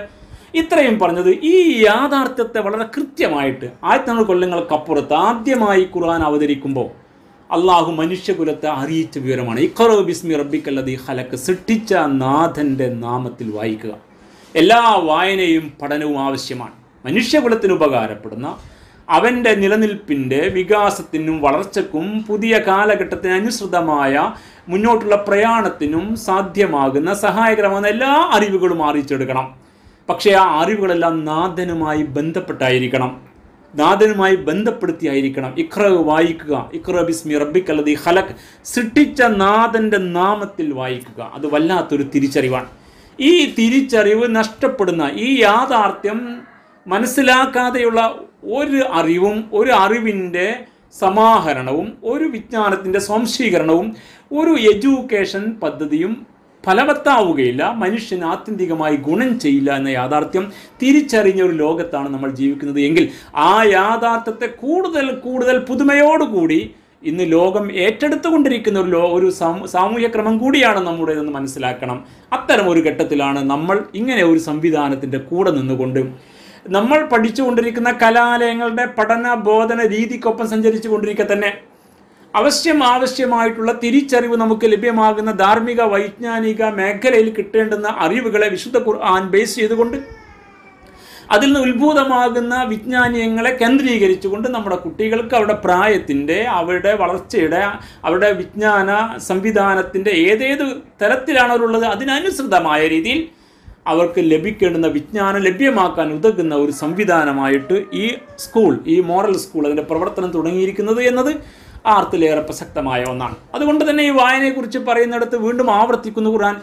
ഇത്രയും പറഞ്ഞത് ഈ യാഥാർത്ഥ്യത്തെ വളരെ കൃത്യമായിട്ട് ആയിരത്തി കൊല്ലങ്ങൾക്കപ്പുറത്ത് ആദ്യമായി ഖുർആൻ അവതരിക്കുമ്പോൾ അള്ളാഹു മനുഷ്യകുലത്തെ അറിയിച്ച വിവരമാണ്. ഇഖറോ ബിസ്മി റബ്ബിക്കല്ലതി ഹലക്ക് സൃഷ്ടിച്ച നാഥന്റെ നാമത്തിൽ വായിക്കുക. എല്ലാ വായനയും പഠനവും ആവശ്യമാണ്. മനുഷ്യകുലത്തിന് ഉപകാരപ്പെടുന്ന അവന്റെ നിലനിൽപ്പിന്റെ വികാസത്തിനും വളർച്ചക്കും പുതിയ കാലഘട്ടത്തിന് അനുസൃതമായ മുന്നോട്ടുള്ള പ്രയാണത്തിനും സാധ്യമാകുന്ന സഹായകരമാകുന്ന എല്ലാ അറിവുകളും അറിയിച്ചെടുക്കണം. പക്ഷേ ആ അറിവുകളെല്ലാം നാഥനുമായി ബന്ധപ്പെട്ടായിരിക്കണം. നാഥനുമായി ബന്ധപ്പെടുത്തിയായിരിക്കണം. ഇഖ്ര വായിക്കുക. ഇഖ്ര ബിസ്മി റബ്ബിക്കല്ലതി ഹലക് സൃഷ്ടിച്ച നാഥന്റെ നാമത്തിൽ വായിക്കുക. അത് വല്ലാത്തൊരു തിരിച്ചറിവാണ്. ഈ തിരിച്ചറിവ് നഷ്ടപ്പെടുന്ന ഈ യാഥാർത്ഥ്യം മനസ്സിലാക്കാതെയുള്ള ഒരു അറിവും ഒരു അറിവിന്റെ സമാഹരണവും ഒരു വിജ്ഞാനത്തിന്റെ സ്വാംശീകരണവും ഒരു എഡ്യൂക്കേഷൻ പദ്ധതിയും ഫലവത്താവുകയില്ല മനുഷ്യന് ആത്യന്തികമായി ഗുണം ചെയ്യില്ല എന്ന യാഥാർത്ഥ്യം തിരിച്ചറിഞ്ഞ ഒരു ലോകത്താണ് നമ്മൾ ജീവിക്കുന്നത് എങ്കിൽ ആ യാഥാർത്ഥ്യത്തെ കൂടുതൽ കൂടുതൽ പുതുമയോടുകൂടി ഇന്ന് ലോകം ഏറ്റെടുത്തുകൊണ്ടിരിക്കുന്ന ഒരു ലോ ഒരു സാമൂ- സാമൂഹ്യ ക്രമം കൂടിയാണ് നമ്മുടേതെന്ന് മനസ്സിലാക്കണം. അത്തരം ഒരു ഘട്ടത്തിലാണ് നമ്മൾ ഇങ്ങനെ ഒരു സംവിധാനത്തിന്റെ കൂടെ നിന്നുകൊണ്ട് നമ്മൾ പഠിച്ചുകൊണ്ടിരിക്കുന്ന കലാലയങ്ങളുടെ പഠന ബോധന രീതിക്കൊപ്പം സഞ്ചരിച്ചു കൊണ്ടിരിക്കെ തന്നെ. അവശ്യം ആവശ്യമായിട്ടുള്ള തിരിച്ചറിവ് നമുക്ക് ലഭ്യമാകുന്ന ധാർമ്മിക വൈജ്ഞാനിക മേഖലയിൽ കിട്ടേണ്ടുന്ന അറിവുകളെ വിശുദ്ധ ഖുർആൻ ബേസ് ചെയ്തുകൊണ്ട് അതിൽ നിന്ന് ഉത്ഭൂതമാകുന്ന വിജ്ഞാനീയങ്ങളെ കേന്ദ്രീകരിച്ചുകൊണ്ട് നമ്മുടെ കുട്ടികൾക്ക് അവരുടെ പ്രായത്തിന്റെ അവരുടെ വളർച്ചയുടെ അവരുടെ വിജ്ഞാന സംവിധാനത്തിന്റെ ഏതേത് തരത്തിലാണ് അവരുള്ളത് അതിനനുസൃതമായ രീതിയിൽ അവർക്ക് ലഭിക്കേണ്ടുന്ന വിജ്ഞാനം ലഭ്യമാക്കാൻ ഉതകുന്ന ഒരു സംവിധാനമായിട്ട് ഈ സ്കൂൾ ഈ മോറൽ സ്കൂൾ അതിന്റെ പ്രവർത്തനം തുടങ്ങിയിരിക്കുന്നത് എന്നത് ആർത്തിലേറെ പ്രസക്തമായ ഒന്നാണ്. അതുകൊണ്ട് തന്നെ ഈ വായനയെക്കുറിച്ച് പറയുന്നിടത്ത് വീണ്ടും ആവർത്തിക്കുന്നു ഖുർആൻ.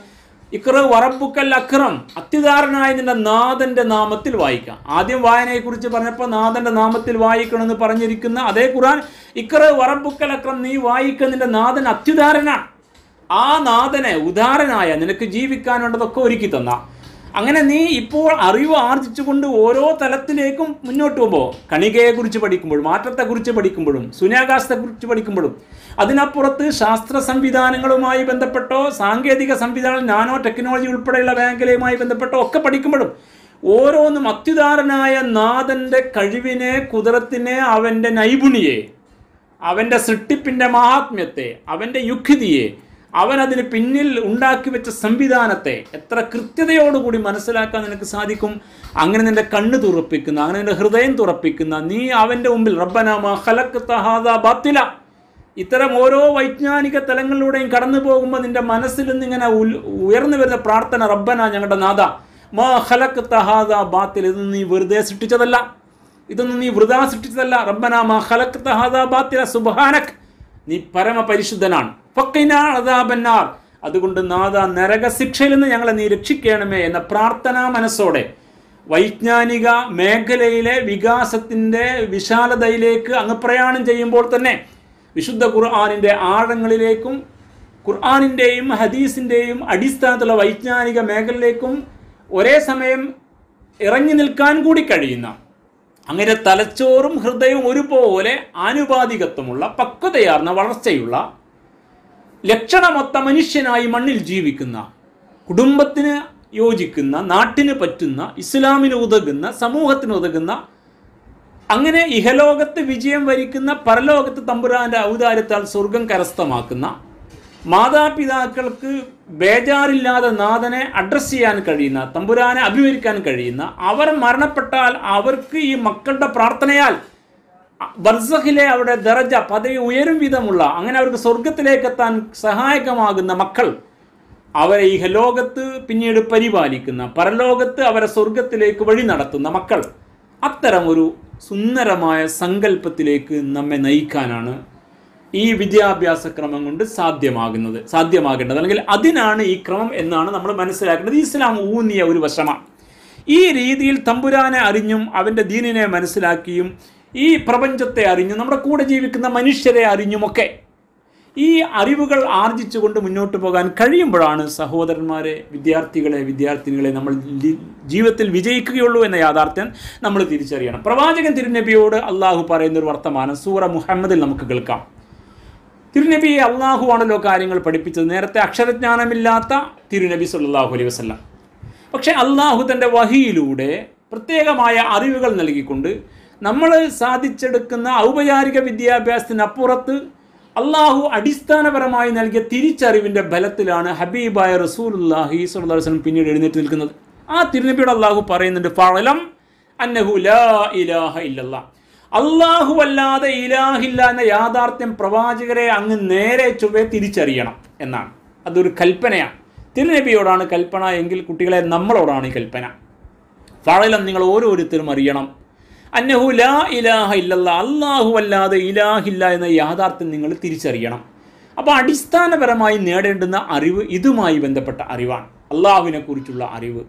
ഇക്ര വറബുക്കൽ അക്രം അത്യുദാരനായ നിന്റെ നാഥന്റെ നാമത്തിൽ വായിക്കാം. ആദ്യം വായനയെക്കുറിച്ച് പറഞ്ഞപ്പോൾ നാഥന്റെ നാമത്തിൽ വായിക്കണമെന്ന് പറഞ്ഞിരിക്കുന്ന അതേ ഖുർആൻ ഇക്ര വറബുക്കൽ അക്രം നീ വായിക്കുന്ന നിന്റെ നാഥൻ അത്യുദാരനാണ് ആ നാഥനെ ഉദാരനായ നിനക്ക് ജീവിക്കാൻ വേണ്ടതൊക്കെ ഒരുക്കി തന്ന. അങ്ങനെ നീ ഇപ്പോൾ അറിവ് ആർജിച്ചുകൊണ്ട് ഓരോ തലത്തിലേക്കും മുന്നോട്ട് പോകുമ്പോൾ കണികയെക്കുറിച്ച് പഠിക്കുമ്പോഴും മാറ്റത്തെക്കുറിച്ച് പഠിക്കുമ്പോഴും ശൂന്യാകാശത്തെക്കുറിച്ച് പഠിക്കുമ്പോഴും അതിനപ്പുറത്ത് ശാസ്ത്ര സംവിധാനങ്ങളുമായി ബന്ധപ്പെട്ടോ സാങ്കേതിക സംവിധാനം നാനോ ടെക്നോളജി ഉൾപ്പെടെയുള്ള മേഖലയുമായി ബന്ധപ്പെട്ടോ ഒക്കെ പഠിക്കുമ്പോഴും ഓരോന്നും അത്യുദാരനായ നാഥന്റെ കഴിവിനെ കുതിരത്തിനെ അവന്റെ നൈപുണിയെ അവന്റെ സൃഷ്ടിപ്പിന്റെ മഹാത്മ്യത്തെ അവന്റെ യുക്തിയെ അവൻ അതിന് പിന്നിൽ ഉണ്ടാക്കി വെച്ച സംവിധാനത്തെ എത്ര കൃത്യതയോടുകൂടി മനസ്സിലാക്കാൻ നിനക്ക് സാധിക്കും? അങ്ങനെ നിന്റെ കണ്ണ് തുറപ്പിക്കുന്ന അങ്ങനെ നിന്റെ ഹൃദയം തുറപ്പിക്കുന്ന നീ അവന്റെ മുമ്പിൽ റബ്ബനാമ ബാത്തില ഇത്തരം ഓരോ വൈജ്ഞാനിക തലങ്ങളിലൂടെയും കടന്നു പോകുമ്പോൾ നിന്റെ മനസ്സിൽ നിന്ന് ഇങ്ങനെ ഉൽ- ഉയർന്നു വരുന്ന പ്രാർത്ഥന റബ്ബന ഞങ്ങളുടെ നാഥ മാ ഖലഖ്ത തഹാദ ബാത്തിൽ ഇതൊന്നും നീ വെറുതെ സൃഷ്ടിച്ചതല്ല. ഇതൊന്നും നീ വൃതാ സൃഷ്ടിച്ചതല്ല. റബ്ബന മാ ഖലഖ്ത തഹാദ ബാത്തില സുബ്ഹാനക് നീ പരമപരിശുദ്ധനാണ്. ഫക്കിനാ അദാബന്നാർ. അതുകൊണ്ട് നാഥ നരകശിക്ഷയിൽ നിന്ന് ഞങ്ങളെ നീ രക്ഷിക്കണമേ എന്ന പ്രാർത്ഥനാ മനസ്സോടെ വൈജ്ഞാനിക മേഖലയിലെ വികാസത്തിന്റെ വിശാലതയിലേക്ക് അങ്ങ് പ്രയാണം ചെയ്യുമ്പോൾ തന്നെ വിശുദ്ധ ഖുർആാനിന്റെ ആഴങ്ങളിലേക്കും ഖുർആാനിന്റെയും ഹദീസിന്റെയും അടിസ്ഥാനത്തിലുള്ള വൈജ്ഞാനിക മേഖലയിലേക്കും ഒരേ സമയം ഇറങ്ങി നിൽക്കാൻ കൂടി കഴിയുന്ന അങ്ങനെ തലച്ചോറും ഹൃദയവും ഒരുപോലെ ആനുപാതികത്വമുള്ള പക്വതയാർന്ന വളർച്ചയുള്ള ലക്ഷണമൊത്ത മനുഷ്യനായി മണ്ണിൽ ജീവിക്കുന്ന കുടുംബത്തിന് യോജിക്കുന്ന നാട്ടിന് പറ്റുന്ന ഇസ്ലാമിന് ഉതകുന്ന സമൂഹത്തിന് ഉതകുന്ന അങ്ങനെ ഇഹലോകത്ത് വിജയം വരിക്കുന്ന പരലോകത്ത് തമ്പുരാന്റെ ഔദാര്യത്താൽ സ്വർഗം കരസ്ഥമാക്കുന്ന മാതാപിതാക്കൾക്ക് ബേജാറില്ലാതെ നാഥനെ അഡ്രസ്സ് ചെയ്യാൻ കഴിയുന്ന തമ്പുരാനെ അഭിമുഖിക്കാൻ കഴിയുന്ന അവർ മരണപ്പെട്ടാൽ അവർക്ക് ഈ മക്കളുടെ പ്രാർത്ഥനയാൽ ബർസഹിലെ അവരുടെ ദറജ പദവി ഉയരും വിധമുള്ള അങ്ങനെ അവർക്ക് സ്വർഗത്തിലേക്ക് എത്താൻ സഹായകമാകുന്ന മക്കൾ അവരെ ഈ ലോകത്ത് പിന്നീട് പരിപാലിക്കുന്ന പരലോകത്ത് അവരെ സ്വർഗത്തിലേക്ക് വഴി നടത്തുന്ന മക്കൾ. അത്തരം ഒരു സുന്ദരമായ സങ്കല്പത്തിലേക്ക് നമ്മെ നയിക്കാനാണ് ഈ വിദ്യാഭ്യാസ ക്രമം കൊണ്ട് സാധ്യമാകുന്നത് സാധ്യമാകേണ്ടത്. അല്ലെങ്കിൽ അതിനാണ് ഈ ക്രമം എന്നാണ് നമ്മൾ മനസ്സിലാക്കേണ്ടത്. ഇസ്ലാം ഊന്നിയ ഒരു വശമാണ്. ഈ രീതിയിൽ തമ്പുരാനെ അറിഞ്ഞും അവന്റെ ദീനിനെ മനസ്സിലാക്കിയും ഈ പ്രപഞ്ചത്തെ അറിഞ്ഞും നമ്മുടെ കൂടെ ജീവിക്കുന്ന മനുഷ്യരെ അറിഞ്ഞുമൊക്കെ ഈ അറിവുകൾ ആർജിച്ചുകൊണ്ട് മുന്നോട്ട് പോകാൻ കഴിയുമ്പോഴാണ് സഹോദരന്മാരെ വിദ്യാർത്ഥികളെ വിദ്യാർത്ഥിനികളെ നമ്മൾ ജീവിതത്തിൽ വിജയിക്കുകയുള്ളൂ എന്ന യാഥാർത്ഥ്യം നമ്മൾ തിരിച്ചറിയണം. പ്രവാചകൻ തിരുനബിയോട് അള്ളാഹു പറയുന്ന ഒരു വർത്തമാനം സൂറ മുഹമ്മദിൽ നമുക്ക് കേൾക്കാം. തിരുനബിയെ അള്ളാഹു ആണല്ലോ കാര്യങ്ങൾ പഠിപ്പിച്ചത്. നേരത്തെ അക്ഷരജ്ഞാനമില്ലാത്ത തിരുനബി സല്ലല്ലാഹു അലൈഹി വസല്ലം. പക്ഷേ അള്ളാഹു തന്റെ വഹിയിലൂടെ പ്രത്യേകമായ അറിവുകൾ നൽകിക്കൊണ്ട് നമ്മൾ സാധിച്ചെടുക്കുന്ന ഔപചാരിക വിദ്യാഭ്യാസത്തിനപ്പുറത്ത് അള്ളാഹു അടിസ്ഥാനപരമായി നൽകിയ തിരിച്ചറിവിന്റെ ബലത്തിലാണ് ഹബീബായ റസൂലുല്ലാഹി അലൈഹി വസല്ലം പിന്നീട് എഴുന്നേറ്റ് നിൽക്കുന്നത്. ആ തിരുനബിയുടെ അള്ളാഹു പറയുന്നുണ്ട് ഫലം അന്നഹു ലാ ഇലാഹ ഇല്ലല്ലാ അള്ളാഹു അല്ലാതെ ഇലാഹില്ല എന്ന യാഥാർത്ഥ്യം പ്രവാചകരെ അങ്ങ് നേരെ ചൊവ്വെ തിരിച്ചറിയണം എന്നാണ്. അതൊരു കൽപ്പനയാണ്. തിരുനബിയോടാണ് കൽപ്പന എങ്കിൽ കുട്ടികളെ നമ്മളോടാണ് ഈ കൽപ്പന. ഫഴലം നിങ്ങൾ ഓരോരുത്തരും അറിയണം. അന്നഹു ലാ ഇലാഹ ഇല്ലല്ല അള്ളാഹു അല്ലാതെ ഇലാഹില്ല എന്ന യാഥാർത്ഥ്യം നിങ്ങൾ തിരിച്ചറിയണം. അപ്പോൾ അടിസ്ഥാനപരമായി നേടേണ്ടുന്ന അറിവ് ഇതുമായി ബന്ധപ്പെട്ട അറിവാണ്. അള്ളാഹുവിനെക്കുറിച്ചുള്ള അറിവ്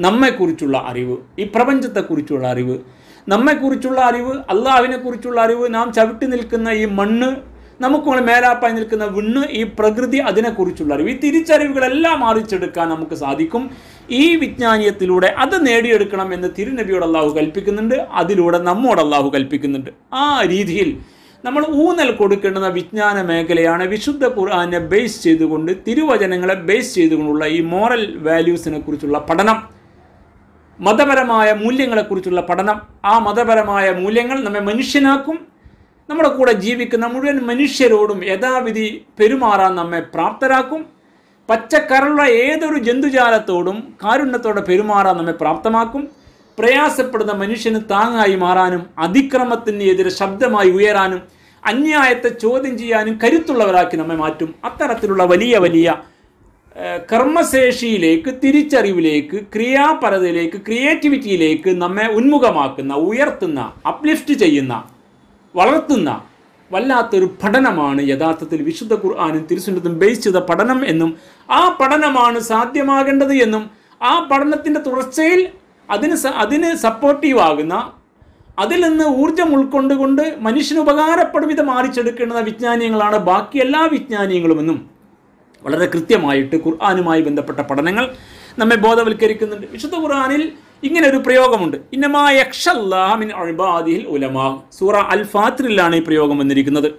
നമ്മെക്കുറിച്ചുള്ള അറിവ് ഈ പ്രപഞ്ചത്തെക്കുറിച്ചുള്ള അറിവ് നമ്മെക്കുറിച്ചുള്ള അറിവ് അള്ളാഹുവിനെ കുറിച്ചുള്ള അറിവ് നാം ചവിട്ടി നിൽക്കുന്ന ഈ മണ്ണ് നമുക്ക് മേലാപ്പായി നിൽക്കുന്ന വിണ്ണ് ഈ പ്രകൃതി അതിനെക്കുറിച്ചുള്ള അറിവ്. ഈ തിരിച്ചറിവുകളെല്ലാം മാറിച്ചെടുക്കാൻ നമുക്ക് സാധിക്കും. ഈ വിജ്ഞാനീയത്തിലൂടെ അത് നേടിയെടുക്കണം എന്ന് തിരുനബിയോട് അള്ളാഹു കൽപ്പിക്കുന്നുണ്ട്. അതിലൂടെ നമ്മോട് അള്ളാഹു കൽപ്പിക്കുന്നുണ്ട്. ആ രീതിയിൽ നമ്മൾ ഊന്നൽ കൊടുക്കേണ്ടുന്ന വിജ്ഞാന മേഖലയാണ് വിശുദ്ധ ഖുർആാനെ ബേസ് ചെയ്തുകൊണ്ട് തിരുവചനങ്ങളെ ബേസ് ചെയ്തുകൊണ്ടുള്ള ഈ മോറൽ വാല്യൂസിനെ കുറിച്ചുള്ള പഠനം. മതപരമായ മൂല്യങ്ങളെക്കുറിച്ചുള്ള പഠനം. ആ മതപരമായ മൂല്യങ്ങൾ നമ്മെ മനുഷ്യനാക്കും. നമ്മുടെ കൂടെ ജീവിക്കുന്ന മുഴുവൻ മനുഷ്യരോടും യഥാവിധി പെരുമാറാൻ നമ്മെ പ്രാപ്തരാക്കും. പച്ചക്കറുള്ള ഏതൊരു ജന്തുജാലത്തോടും കാരുണ്യത്തോടെ പെരുമാറാൻ നമ്മെ പ്രാപ്തമാക്കും. പ്രയാസപ്പെടുന്ന മനുഷ്യന് താങ്ങായി മാറാനും അതിക്രമത്തിന് എതിരെ ശബ്ദമായി ഉയരാനും അന്യായത്തെ ചോദ്യം ചെയ്യാനും കരുത്തുള്ളവരാക്കി നമ്മെ മാറ്റും. അത്തരത്തിലുള്ള വലിയ വലിയ കർമ്മശേഷിയിലേക്ക് തിരിച്ചറിവിലേക്ക് ക്രിയാപരതയിലേക്ക് ക്രിയേറ്റിവിറ്റിയിലേക്ക് നമ്മെ ഉന്മുഖമാക്കുന്ന ഉയർത്തുന്ന അപ്ലിഫ്റ്റ് ചെയ്യുന്ന വളർത്തുന്ന വല്ലാത്തൊരു പഠനമാണ് യഥാർത്ഥത്തിൽ വിശുദ്ധ ഖുർആാനും തിരുസുന്നതും ബേസ് ചെയ്ത പഠനം എന്നും ആ പഠനമാണ് സാധ്യമാകേണ്ടത് എന്നും ആ പഠനത്തിന്റെ തുടർച്ചയിൽ അതിന് അതിന് സപ്പോർട്ടീവ് ആകുന്ന അതിൽ നിന്ന് ഊർജം ഉൾക്കൊണ്ടുകൊണ്ട് മനുഷ്യന് ഉപകാരപ്പെടും വിധം മാറിച്ചെടുക്കേണ്ടുന്ന വിജ്ഞാനീയങ്ങളാണ് ബാക്കി എല്ലാ വിജ്ഞാനീയങ്ങളുമെന്നും വളരെ കൃത്യമായിട്ട് ഖുർആാനുമായി ബന്ധപ്പെട്ട പഠനങ്ങൾ നമ്മെ ബോധവൽക്കരിക്കുന്നുണ്ട്. വിശുദ്ധ ഖുർആാനിൽ ഇങ്ങനെ ഒരു പ്രയോഗമുണ്ട്. ഇന്നമാ യക്ഷല്ലാമിൻ അഴിബാദിഹിൽ ഉലമാ. സൂറ അൽ ഫാത്തിറിലാണ് ഈ പ്രയോഗം വന്നിരിക്കുന്നത്.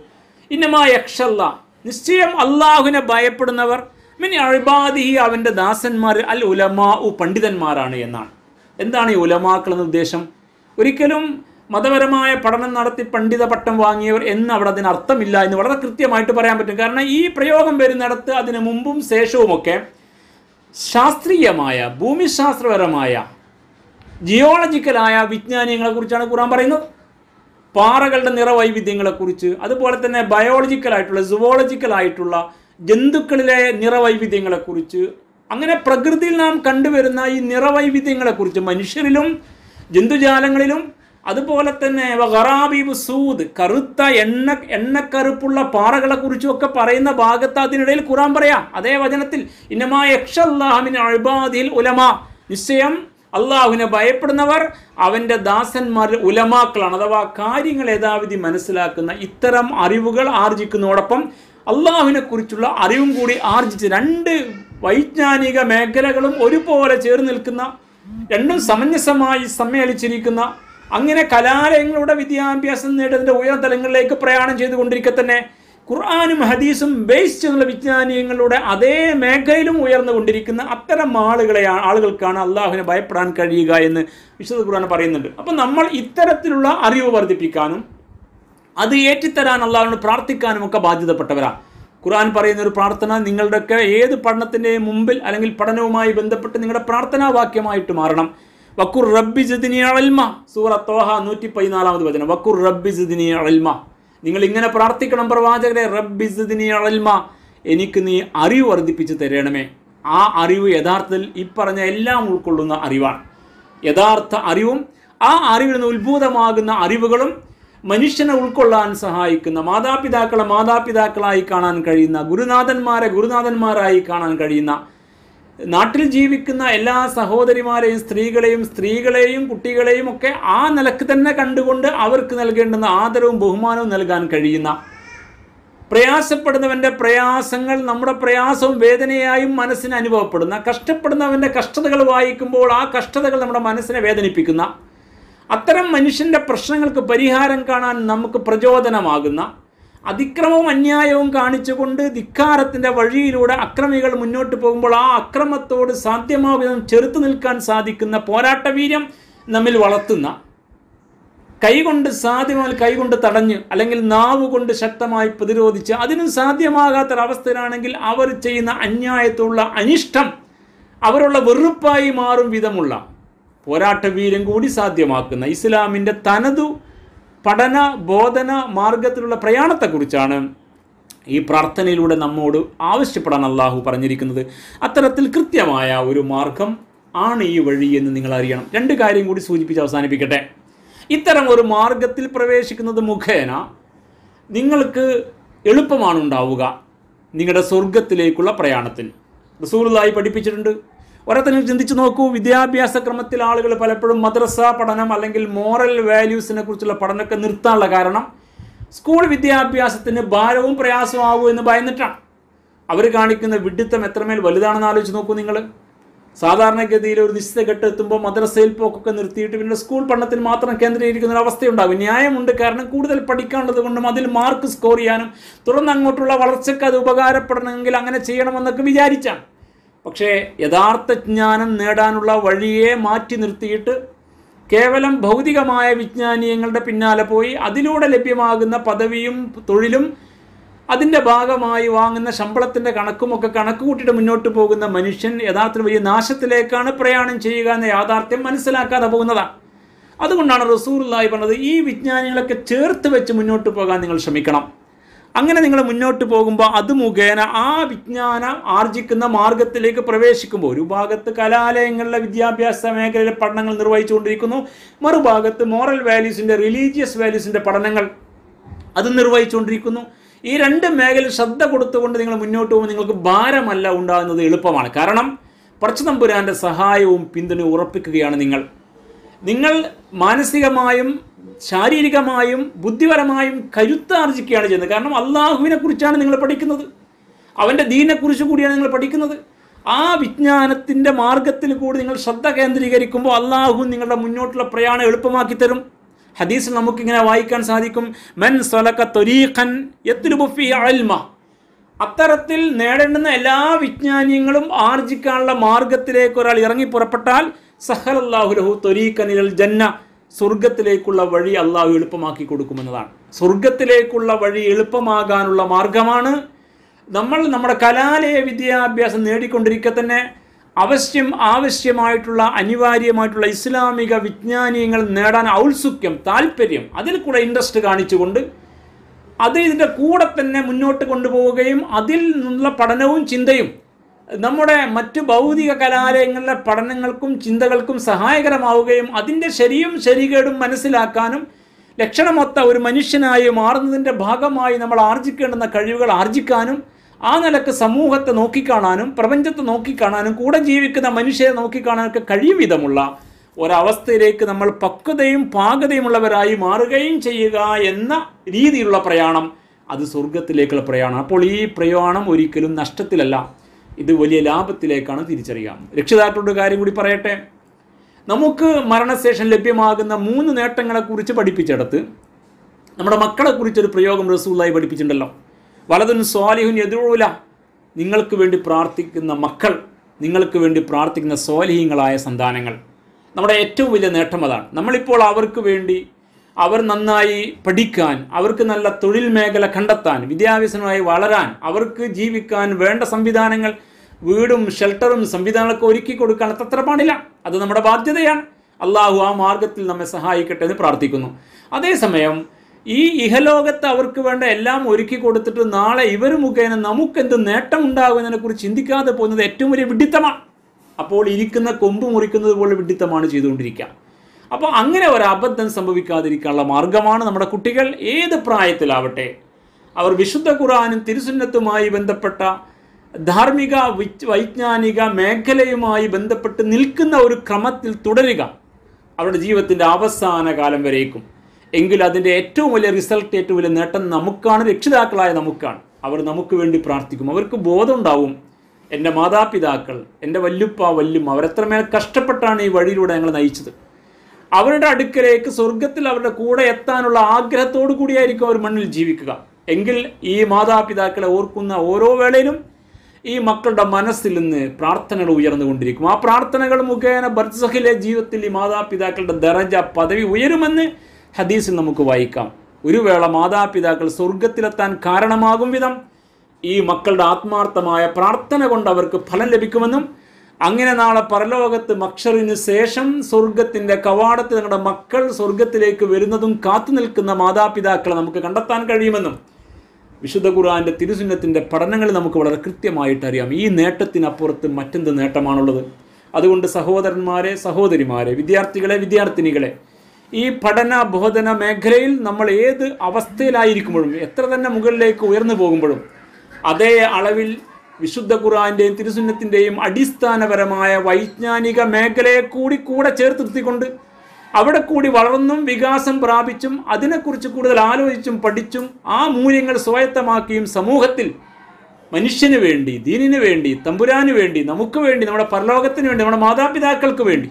ഇന്നമാ യക്ഷല്ല നിശ്ചയം അള്ളാഹുവിനെ ഭയപ്പെടുന്നവർ മിൻ അഴിബാദിഹി അവന്റെ ദാസന്മാർ അൽ ഉലമാ ഉ പണ്ഡിതന്മാരാണ് എന്നാണ്. എന്താണ് ഈ ഉലമാക്കൾ എന്ന ഉദ്ദേശം? ഒരിക്കലും മതപരമായ പഠനം നടത്തി പണ്ഡിത പട്ടം വാങ്ങിയവർ എന്ന് അവിടെ അതിന് അർത്ഥമില്ല എന്ന് വളരെ കൃത്യമായിട്ട് പറയാൻ പറ്റും. കാരണം ഈ പ്രയോഗം വരുന്നിടത്ത് അതിന് മുമ്പും ശേഷവുമൊക്കെ ശാസ്ത്രീയമായ ഭൂമിശാസ്ത്രപരമായ ജിയോളജിക്കലായ കുറിച്ചാണ് ഖുറാൻ പറയുന്നത്. പാറകളുടെ നിറവൈവിധ്യങ്ങളെക്കുറിച്ച് അതുപോലെ തന്നെ ബയോളജിക്കലായിട്ടുള്ള സുവോളജിക്കലായിട്ടുള്ള ജന്തുക്കളിലെ നിറവൈവിധ്യങ്ങളെക്കുറിച്ച് അങ്ങനെ പ്രകൃതിയിൽ നാം കണ്ടുവരുന്ന ഈ നിറവൈവിധ്യങ്ങളെക്കുറിച്ച് മനുഷ്യരിലും ജന്തുജാലങ്ങളിലും അതുപോലെ തന്നെ ഗറാബീബ് സൂദ് കറുത്ത എണ്ണ എണ്ണക്കറുപ്പുള്ള പാറകളെ കുറിച്ചും ഒക്കെ പറയുന്ന ഭാഗത്ത് അതിനിടയിൽ ഖുറാൻ പറയാം. അതേ വചനത്തിൽ ഇന്നമാ യക്ഷല്ലാമിൻ അഴ്ബാദിൽ ഉലമ. നിശ്ചയം അള്ളാഹുവിനെ ഭയപ്പെടുന്നവർ അവന്റെ ദാസന്മാർ ഉലമാക്കളാണ്. അഥവാ കാര്യങ്ങൾ യഥാവിധി മനസ്സിലാക്കുന്ന ഇത്തരം അറിവുകൾ ആർജിക്കുന്നതോടൊപ്പം അള്ളാഹുവിനെ കുറിച്ചുള്ള അറിവും കൂടി ആർജിച്ച് രണ്ട് വൈജ്ഞാനിക മേഖലകളും ഒരുപോലെ ചേർന്ന് നിൽക്കുന്ന രണ്ടും സമഞ്ജസമായി സമ്മേളിച്ചിരിക്കുന്ന അങ്ങനെ കലാലയങ്ങളുടെ വിദ്യാഭ്യാസം നേടുന്നതിന്റെ ഉയർന്ന തലങ്ങളിലേക്ക് പ്രയാണം ചെയ്തുകൊണ്ടിരിക്കെ തന്നെ ഖുർആാനും ഹദീസും ബേസ് ചെയ്തുള്ള വിജ്ഞാനീയങ്ങളുടെ അതേ മേഖലയിലും ഉയർന്നുകൊണ്ടിരിക്കുന്ന അത്തരം ആളുകളെ ആളുകൾക്കാണ് അള്ളാഹുവിനെ ഭയപ്പെടാൻ കഴിയുക എന്ന് വിശുദ്ധ ഖുർആൻ പറയുന്നുണ്ട്. അപ്പം നമ്മൾ ഇത്തരത്തിലുള്ള അറിവ് വർദ്ധിപ്പിക്കാനും അത് ഏറ്റിത്തരാൻ അള്ളാഹുവിനോട് പ്രാർത്ഥിക്കാനും ഒക്കെ ബാധ്യതപ്പെട്ടവരാണ് ഖുർആൻ പറയുന്ന ഒരു പ്രാർത്ഥന നിങ്ങളുടെയൊക്കെ ഏത് പഠനത്തിന്റെയും മുമ്പിൽ അല്ലെങ്കിൽ പഠനവുമായി ബന്ധപ്പെട്ട് നിങ്ങളുടെ പ്രാർത്ഥനാവാക്യമായിട്ട് മാറണം. വക്കുർ റബ്ബി അൽമ. സൂറ നൂറ്റി പതിനാലാമത് വചനം. വക്കുർ റബ്ബി അൽമ. നിങ്ങൾ ഇങ്ങനെ പ്രാർത്ഥിക്കണം പ്രവാചകരെ റബ്ബി അൽമ. എനിക്ക് നീ അറിവ് വർദ്ധിപ്പിച്ച് തരണമേ. ആ അറിവ് യഥാർത്ഥത്തിൽ ഈ പറഞ്ഞ എല്ലാം ഉൾക്കൊള്ളുന്ന അറിവാണ്. യഥാർത്ഥ അറിവും ആ അറിവിൽ നിന്ന് ഉത്ഭൂതമാകുന്ന അറിവുകളും മനുഷ്യനെ ഉൾക്കൊള്ളാൻ സഹായിക്കുന്ന മാതാപിതാക്കളെ മാതാപിതാക്കളായി കാണാൻ കഴിയുന്ന ഗുരുനാഥന്മാരെ ഗുരുനാഥന്മാരായി കാണാൻ കഴിയുന്ന നാട്ടിൽ ജീവിക്കുന്ന എല്ലാ സഹോദരിമാരെയും സ്ത്രീകളെയും സ്ത്രീകളെയും കുട്ടികളെയും ഒക്കെ ആ നിലയ്ക്ക് തന്നെ കണ്ടുകൊണ്ട് അവർക്ക് നൽകേണ്ടുന്ന ആദരവും ബഹുമാനവും നൽകാൻ കഴിയുന്ന പ്രയാസപ്പെടുന്നവന്റെ പ്രയാസങ്ങൾ നമ്മുടെ പ്രയാസവും വേദനയായും മനസ്സിന് അനുഭവപ്പെടുന്ന കഷ്ടപ്പെടുന്നവന്റെ കഷ്ടതകൾ വായിക്കുമ്പോൾ ആ കഷ്ടതകൾ നമ്മുടെ മനസ്സിനെ വേദനിപ്പിക്കുന്ന അത്തരം മനുഷ്യന്റെ പ്രശ്നങ്ങൾക്ക് പരിഹാരം കാണാൻ നമുക്ക് പ്രചോദനമാകുന്ന അതിക്രമവും അന്യായവും കാണിച്ചുകൊണ്ട് ധിക്കാരത്തിന്റെ വഴിയിലൂടെ അക്രമികൾ മുന്നോട്ട് പോകുമ്പോൾ ആ അക്രമത്തോട് സാധ്യമാവിധം ചെറുത്തു നിൽക്കാൻ സാധിക്കുന്ന പോരാട്ടവീര്യം നമ്മിൽ വളർത്തുന്ന. കൈകൊണ്ട് സാധ്യമായി കൈകൊണ്ട് തടഞ്ഞ് അല്ലെങ്കിൽ നാവ് കൊണ്ട് ശക്തമായി പ്രതിരോധിച്ച് അതിനും സാധ്യമാകാത്തൊരവസ്ഥയിലാണെങ്കിൽ അവർ ചെയ്യുന്ന അന്യായത്തുള്ള അനിഷ്ടം അവരുള്ള വെറുപ്പായി മാറും വിധമുള്ള പോരാട്ടവീര്യം കൂടി സാധ്യമാക്കുന്ന ഇസ്ലാമിന്റെ തനതു പഠന ബോധന മാർഗത്തിലുള്ള പ്രയാണത്തെക്കുറിച്ചാണ് ഈ പ്രാർത്ഥനയിലൂടെ നമ്മോട് ആവശ്യപ്പെടാൻ അള്ളാഹു പറഞ്ഞിരിക്കുന്നത്. അത്തരത്തിൽ കൃത്യമായ ഒരു മാർഗം ആണ് ഈ വഴി എന്ന് നിങ്ങൾ അറിയണം. രണ്ട് കാര്യം കൂടി സൂചിപ്പിച്ച് അവസാനിപ്പിക്കട്ടെ. ഇത്തരം ഒരു മാർഗത്തിൽ പ്രവേശിക്കുന്നത് മുഖേന നിങ്ങൾക്ക് എളുപ്പമാണ് ഉണ്ടാവുക നിങ്ങളുടെ സ്വർഗത്തിലേക്കുള്ള പ്രയാണത്തിന്. റസൂലായി പഠിപ്പിച്ചിട്ടുണ്ട്. ഒരത്തിൽ ചിന്തിച്ചു നോക്കൂ വിദ്യാഭ്യാസ ക്രമത്തിൽ ആളുകൾ പലപ്പോഴും മദ്രസ പഠനം അല്ലെങ്കിൽ മോറൽ വാല്യൂസിനെ കുറിച്ചുള്ള പഠനമൊക്കെ നിർത്താനുള്ള കാരണം സ്കൂൾ വിദ്യാഭ്യാസത്തിന് ഭാരവും പ്രയാസവും ആകും എന്ന് ഭയന്നിട്ടാണ്. അവർ കാണിക്കുന്ന വിഡിത്തം എത്രമേൽ വലുതാണെന്ന് ആലോചിച്ച് നോക്കൂ നിങ്ങൾ സാധാരണഗതിയിൽ ഒരു നിശ്ചിത ഘട്ടം എത്തുമ്പോൾ മദ്രസയിൽ പോക്കൊക്കെ നിർത്തിയിട്ട് പിന്നെ സ്കൂൾ പഠനത്തിൽ മാത്രം കേന്ദ്രീകരിക്കുന്ന ഒരു അവസ്ഥയുണ്ടാകും. ന്യായമുണ്ട് കാരണം കൂടുതൽ പഠിക്കാനുള്ളത് കൊണ്ടും അതിൽ മാർക്ക് സ്കോർ ചെയ്യാനും തുടർന്ന് അങ്ങോട്ടുള്ള വളർച്ചയ്ക്ക് അത് ഉപകാരപ്പെടണമെങ്കിൽ അങ്ങനെ ചെയ്യണമെന്നൊക്കെ വിചാരിച്ചാണ്. പക്ഷേ യഥാർത്ഥ ജ്ഞാനം നേടാനുള്ള വഴിയെ മാറ്റി നിർത്തിയിട്ട് കേവലം ഭൗതികമായ വിജ്ഞാനീയങ്ങളുടെ പിന്നാലെ പോയി അതിലൂടെ ലഭ്യമാകുന്ന പദവിയും തൊഴിലും അതിന്റെ ഭാഗമായി വാങ്ങുന്ന ശമ്പളത്തിന്റെ കണക്കുമൊക്കെ കണക്ക് കൂട്ടിയിട്ട് മുന്നോട്ട് പോകുന്ന മനുഷ്യൻ യഥാർത്ഥത്തിൽ വലിയ നാശത്തിലേക്കാണ് പ്രയാണം ചെയ്യുക എന്ന യാഥാർത്ഥ്യം മനസ്സിലാക്കാതെ പോകുന്നതാണ്. അതുകൊണ്ടാണ് റസൂറുല്ലായി പറഞ്ഞത് ഈ വിജ്ഞാനികളൊക്കെ ചേർത്ത് വെച്ച് മുന്നോട്ട് പോകാൻ നിങ്ങൾ ശ്രമിക്കണം. അങ്ങനെ നിങ്ങൾ മുന്നോട്ട് പോകുമ്പോൾ അത് മുഖേന ആ വിജ്ഞാനം ആർജിക്കുന്ന മാർഗത്തിലേക്ക് പ്രവേശിക്കുമ്പോൾ ഒരു ഭാഗത്ത് കലാലയങ്ങളിലെ വിദ്യാഭ്യാസ മേഖലയിലെ പഠനങ്ങൾ നിർവഹിച്ചുകൊണ്ടിരിക്കുന്നു മറുഭാഗത്ത് മോറൽ വാല്യൂസിന്റെ റിലീജിയസ് വാല്യൂസിന്റെ പഠനങ്ങൾ അത് നിർവഹിച്ചുകൊണ്ടിരിക്കുന്നു. ഈ രണ്ട് മേഖലയിൽ ശ്രദ്ധ കൊടുത്തുകൊണ്ട് നിങ്ങൾ മുന്നോട്ട് പോകുമ്പോൾ നിങ്ങൾക്ക് ഭാരമല്ല ഉണ്ടാകുന്നത് എളുപ്പമാണ്. കാരണം പടച്ചുതമ്പുരാന്റെ സഹായവും പിന്തുണയും ഉറപ്പിക്കുകയാണ് നിങ്ങൾ. നിങ്ങൾ മാനസികമായും ശാരീരികമായും ബുദ്ധിപരമായും കരുത്താർജിക്കുകയാണ് ചെയ്യുന്നത്. കാരണം അള്ളാഹുവിനെ കുറിച്ചാണ് നിങ്ങൾ പഠിക്കുന്നത്. അവന്റെ ദീനെക്കുറിച്ച് കൂടിയാണ് നിങ്ങൾ പഠിക്കുന്നത്. ആ വിജ്ഞാനത്തിന്റെ മാർഗത്തിൽ കൂടി നിങ്ങൾ ശ്രദ്ധ കേന്ദ്രീകരിക്കുമ്പോൾ അള്ളാഹു നിങ്ങളുടെ മുന്നോട്ടുള്ള പ്രയാണം എളുപ്പമാക്കി തരും. ഹദീസിൽ നമുക്കിങ്ങനെ വായിക്കാൻ സാധിക്കും. മെൻ സ്വലക്ക തൊരീഖൻ യത്ലുബുഫി അൽമ. അത്തരത്തിൽ നേടേണ്ടുന്ന എല്ലാ വിജ്ഞാനങ്ങളും ആർജിക്കാനുള്ള മാർഗത്തിലേക്ക് ഒരാൾ ഇറങ്ങി പുറപ്പെട്ടാൽ സഹലല്ലാഹുലഹു തൊരീഖനിൽ ജന്ന സ്വർഗത്തിലേക്കുള്ള വഴി അള്ളാഹു എളുപ്പമാക്കി കൊടുക്കുമെന്നതാണ്. സ്വർഗത്തിലേക്കുള്ള വഴി എളുപ്പമാകാനുള്ള മാർഗമാണ് നമ്മൾ നമ്മുടെ കലാലയ വിദ്യാഭ്യാസം നേടിക്കൊണ്ടിരിക്കെ തന്നെ അവശ്യം ആവശ്യമായിട്ടുള്ള അനിവാര്യമായിട്ടുള്ള ഇസ്ലാമിക വിജ്ഞാനീയങ്ങൾ നേടാൻ ഔത്സുക്യം താല്പര്യം അതിൽ കൂടെ ഇൻട്രസ്റ്റ് കാണിച്ചുകൊണ്ട് അത് ഇതിന്റെ കൂടെ തന്നെ മുന്നോട്ട് കൊണ്ടുപോവുകയും അതിൽ നിന്നുള്ള പഠനവും ചിന്തയും നമ്മുടെ മറ്റ് ഭൗതിക കലാലയങ്ങളിലെ പഠനങ്ങൾക്കും ചിന്തകൾക്കും സഹായകരമാവുകയും അതിന്റെ ശരിയും ശരികേടും മനസ്സിലാക്കാനും ലക്ഷണമൊത്ത ഒരു മനുഷ്യനായി മാറുന്നതിന്റെ ഭാഗമായി നമ്മൾ ആർജിക്കേണ്ടുന്ന കഴിവുകൾ ആർജിക്കാനും ആ നിലയ്ക്ക് സമൂഹത്തെ നോക്കിക്കാണാനും പ്രപഞ്ചത്തെ നോക്കിക്കാണാനും കൂടെ ജീവിക്കുന്ന മനുഷ്യരെ നോക്കിക്കാണാനൊക്കെ കഴിയും വിധമുള്ള ഒരവസ്ഥയിലേക്ക് നമ്മൾ പക്വതയും പാകതയുമുള്ളവരായി മാറുകയും ചെയ്യുക എന്ന രീതിയിലുള്ള പ്രയാണം അത് സ്വർഗത്തിലേക്കുള്ള പ്രയാണം. അപ്പോൾ ഈ പ്രയാണം ഒരിക്കലും നഷ്ടത്തിലല്ല. ഇത് വലിയ ലാഭത്തിലേക്കാണ് തിരിച്ചറിയാം രക്ഷിതാക്കളുടെ കാര്യം കൂടി പറയട്ടെ. നമുക്ക് മരണശേഷം ലഭ്യമാകുന്ന മൂന്ന് നേട്ടങ്ങളെക്കുറിച്ച് പഠിപ്പിച്ചെടുത്ത് നമ്മുടെ മക്കളെക്കുറിച്ചൊരു പ്രയോഗം റസൂലായി പഠിപ്പിച്ചിട്ടുണ്ടല്ലോ. വലതുൻ സ്വാലിഹുൻ എതിരൂല നിങ്ങൾക്ക് വേണ്ടി പ്രാർത്ഥിക്കുന്ന മക്കൾ നിങ്ങൾക്ക് വേണ്ടി പ്രാർത്ഥിക്കുന്ന സ്വാലിഹീങ്ങളായ സന്താനങ്ങൾ. നമ്മുടെ ഏറ്റവും വലിയ നേട്ടം അതാണ്. നമ്മളിപ്പോൾ അവർക്ക് വേണ്ടി അവർ നന്നായി പഠിക്കാൻ അവർക്ക് നല്ല തൊഴിൽ മേഖല കണ്ടെത്താൻ വിദ്യാഭ്യാസമായി വളരാൻ അവർക്ക് ജീവിക്കാൻ വേണ്ട സംവിധാനങ്ങൾ വീടും ഷെൽട്ടറും സംവിധാനങ്ങളൊക്കെ ഒരുക്കി കൊടുക്കാൻ അത്ര പാടില്ല. അത് നമ്മുടെ ബാധ്യതയാണ്. അള്ളാഹു ആ മാർഗത്തിൽ നമ്മെ സഹായിക്കട്ടെ എന്ന് പ്രാർത്ഥിക്കുന്നു. അതേസമയം ഈ ഇഹലോകത്ത് അവർക്ക് വേണ്ട എല്ലാം ഒരുക്കി കൊടുത്തിട്ട് നാളെ ഇവർ മുഖേന നമുക്കെന്ത് നേട്ടം ഉണ്ടാകുന്നതിനെക്കുറിച്ച് ചിന്തിക്കാതെ പോകുന്നത് ഏറ്റവും വലിയ വിഡിത്തമാണ്. അപ്പോൾ ഇരിക്കുന്ന കൊമ്പ് മുറിക്കുന്നത് പോലെ വിഡിത്തമാണ് ചെയ്തുകൊണ്ടിരിക്കുക. അപ്പോൾ അങ്ങനെ ഒരു അബദ്ധം സംഭവിക്കാതിരിക്കാനുള്ള മാർഗമാണ് നമ്മുടെ കുട്ടികൾ. ഏത് പ്രായത്തിലാവട്ടെ? അവർ വിശുദ്ധ ഖുറാനും തിരുസുന്നത്തുമായി ബന്ധപ്പെട്ട ധാർമ്മിക വൈജ്ഞാനിക മേഖലയുമായി ബന്ധപ്പെട്ട് നിൽക്കുന്ന ഒരു ക്രമത്തിൽ തുടരുക അവരുടെ ജീവിതത്തിന്റെ അവസാന കാലം വരേക്കും. എങ്കിൽ അതിന്റെ ഏറ്റവും വലിയ റിസൾട്ട് ഏറ്റവും വലിയ നേട്ടം നമുക്കാണ് രക്ഷിതാക്കളായ നമുക്കാണ്. അവർ നമുക്ക് വേണ്ടി പ്രാർത്ഥിക്കും. അവർക്ക് ബോധം ഉണ്ടാവും എന്റെ മാതാപിതാക്കൾ എന്റെ വല്ലുപ്പ വല്ലും അവരെത്രമേൽ കഷ്ടപ്പെട്ടാണ് ഈ വഴിയിലൂടെ ഞങ്ങൾ നയിച്ചത്. അവരുടെ അടുക്കലേക്ക് സ്വർഗത്തിൽ അവരുടെ കൂടെ എത്താനുള്ള ആഗ്രഹത്തോടു കൂടിയായിരിക്കും അവർ മണ്ണിൽ ജീവിക്കുക. എങ്കിൽ ഈ മാതാപിതാക്കളെ ഓർക്കുന്ന ഓരോ വേളയിലും ഈ മക്കളുടെ മനസ്സിൽ നിന്ന് പ്രാർത്ഥനകൾ ഉയർന്നുകൊണ്ടിരിക്കും. ആ പ്രാർത്ഥനകൾ മുഖേന ബർസഹിലെ ജീവിതത്തിൽ ഈ മാതാപിതാക്കളുടെ ദറജ പദവി ഉയരുമെന്ന് ഹദീസിൽ നമുക്ക് വായിക്കാം. ഒരു വേള മാതാപിതാക്കൾ സ്വർഗത്തിലെത്താൻ കാരണമാകും വിധം ഈ മക്കളുടെ ആത്മാർത്ഥമായ പ്രാർത്ഥന കൊണ്ട് അവർക്ക് ഫലം ലഭിക്കുമെന്നും അങ്ങനെ നാളെ പരലോകത്ത് മക്ഷറിന് ശേഷം സ്വർഗത്തിന്റെ കവാടത്തിൽ നിങ്ങളുടെ മക്കൾ സ്വർഗത്തിലേക്ക് വരുന്നതും കാത്തു നിൽക്കുന്ന മാതാപിതാക്കളെ നമുക്ക് കണ്ടെത്താൻ കഴിയുമെന്നും വിശുദ്ധ ഖുർആന്റെ തിരുസുന്നത്തിന്റെ പഠനങ്ങൾ നമുക്ക് വളരെ കൃത്യമായിട്ട് അറിയാം. ഈ നേട്ടത്തിനപ്പുറത്ത് മറ്റെന്ത് നേട്ടമാണുള്ളത്? അതുകൊണ്ട് സഹോദരന്മാരെ സഹോദരിമാരെ വിദ്യാർത്ഥികളെ വിദ്യാർത്ഥിനികളെ ഈ പഠന ബോധന മേഖലയിൽ നമ്മൾ ഏത് അവസ്ഥയിലായിരിക്കുമ്പോഴും എത്ര തന്നെ മുകളിലേക്ക് ഉയർന്നു പോകുമ്പോഴും അതേ അളവിൽ വിശുദ്ധ ഖുർആന്റെയും തിരുസുന്നത്തിന്റെയും അടിസ്ഥാനപരമായ വൈജ്ഞാനിക മേഖലയെ കൂടി കൂടെ ചേർത്ത് നിർത്തിക്കൊണ്ട് അവിടെ കൂടി വളർന്നും വികാസം പ്രാപിച്ചും അതിനെക്കുറിച്ച് കൂടുതൽ ആലോചിച്ചും പഠിച്ചും ആ മൂല്യങ്ങൾ സ്വായത്തമാക്കിയും സമൂഹത്തിൽ മനുഷ്യന് വേണ്ടി ദീനിന് വേണ്ടി തമ്പുരാന് വേണ്ടി നമുക്ക് വേണ്ടി നമ്മുടെ പരലോകത്തിന് വേണ്ടി നമ്മുടെ മാതാപിതാക്കൾക്ക് വേണ്ടി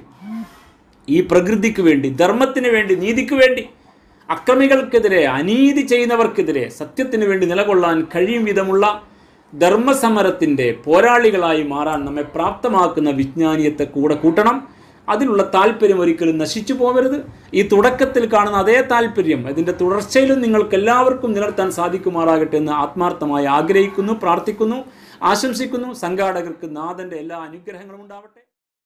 ഈ പ്രകൃതിക്ക് വേണ്ടി ധർമ്മത്തിന് വേണ്ടി നീതിക്ക് വേണ്ടി അക്രമികൾക്കെതിരെ അനീതി ചെയ്യുന്നവർക്കെതിരെ സത്യത്തിന് വേണ്ടി നിലകൊള്ളാൻ കഴിയും വിധമുള്ള ധർമ്മസമരത്തിന്റെ പോരാളികളായി മാറാൻ നമ്മെ പ്രാപ്തമാക്കുന്ന വിജ്ഞാനീയത്തെ കൂടെ കൂട്ടണം. അതിനുള്ള താല്പര്യം ഒരിക്കലും നശിച്ചു പോകരുത് ഈ തുടക്കത്തിൽ കാണുന്ന അതേ താല്പര്യം അതിന്റെ തുടർച്ചയിലും നിങ്ങൾക്ക് എല്ലാവർക്കും നിലർത്താൻ സാധിക്കുമാറാകട്ടെ എന്ന് ആത്മാർത്ഥമായി ആഗ്രഹിക്കുന്നു പ്രാർത്ഥിക്കുന്നു ആശംസിക്കുന്നു. സംഘാടകർക്ക് നാഥന്റെ എല്ലാ അനുഗ്രഹങ്ങളും ഉണ്ടാവട്ടെ.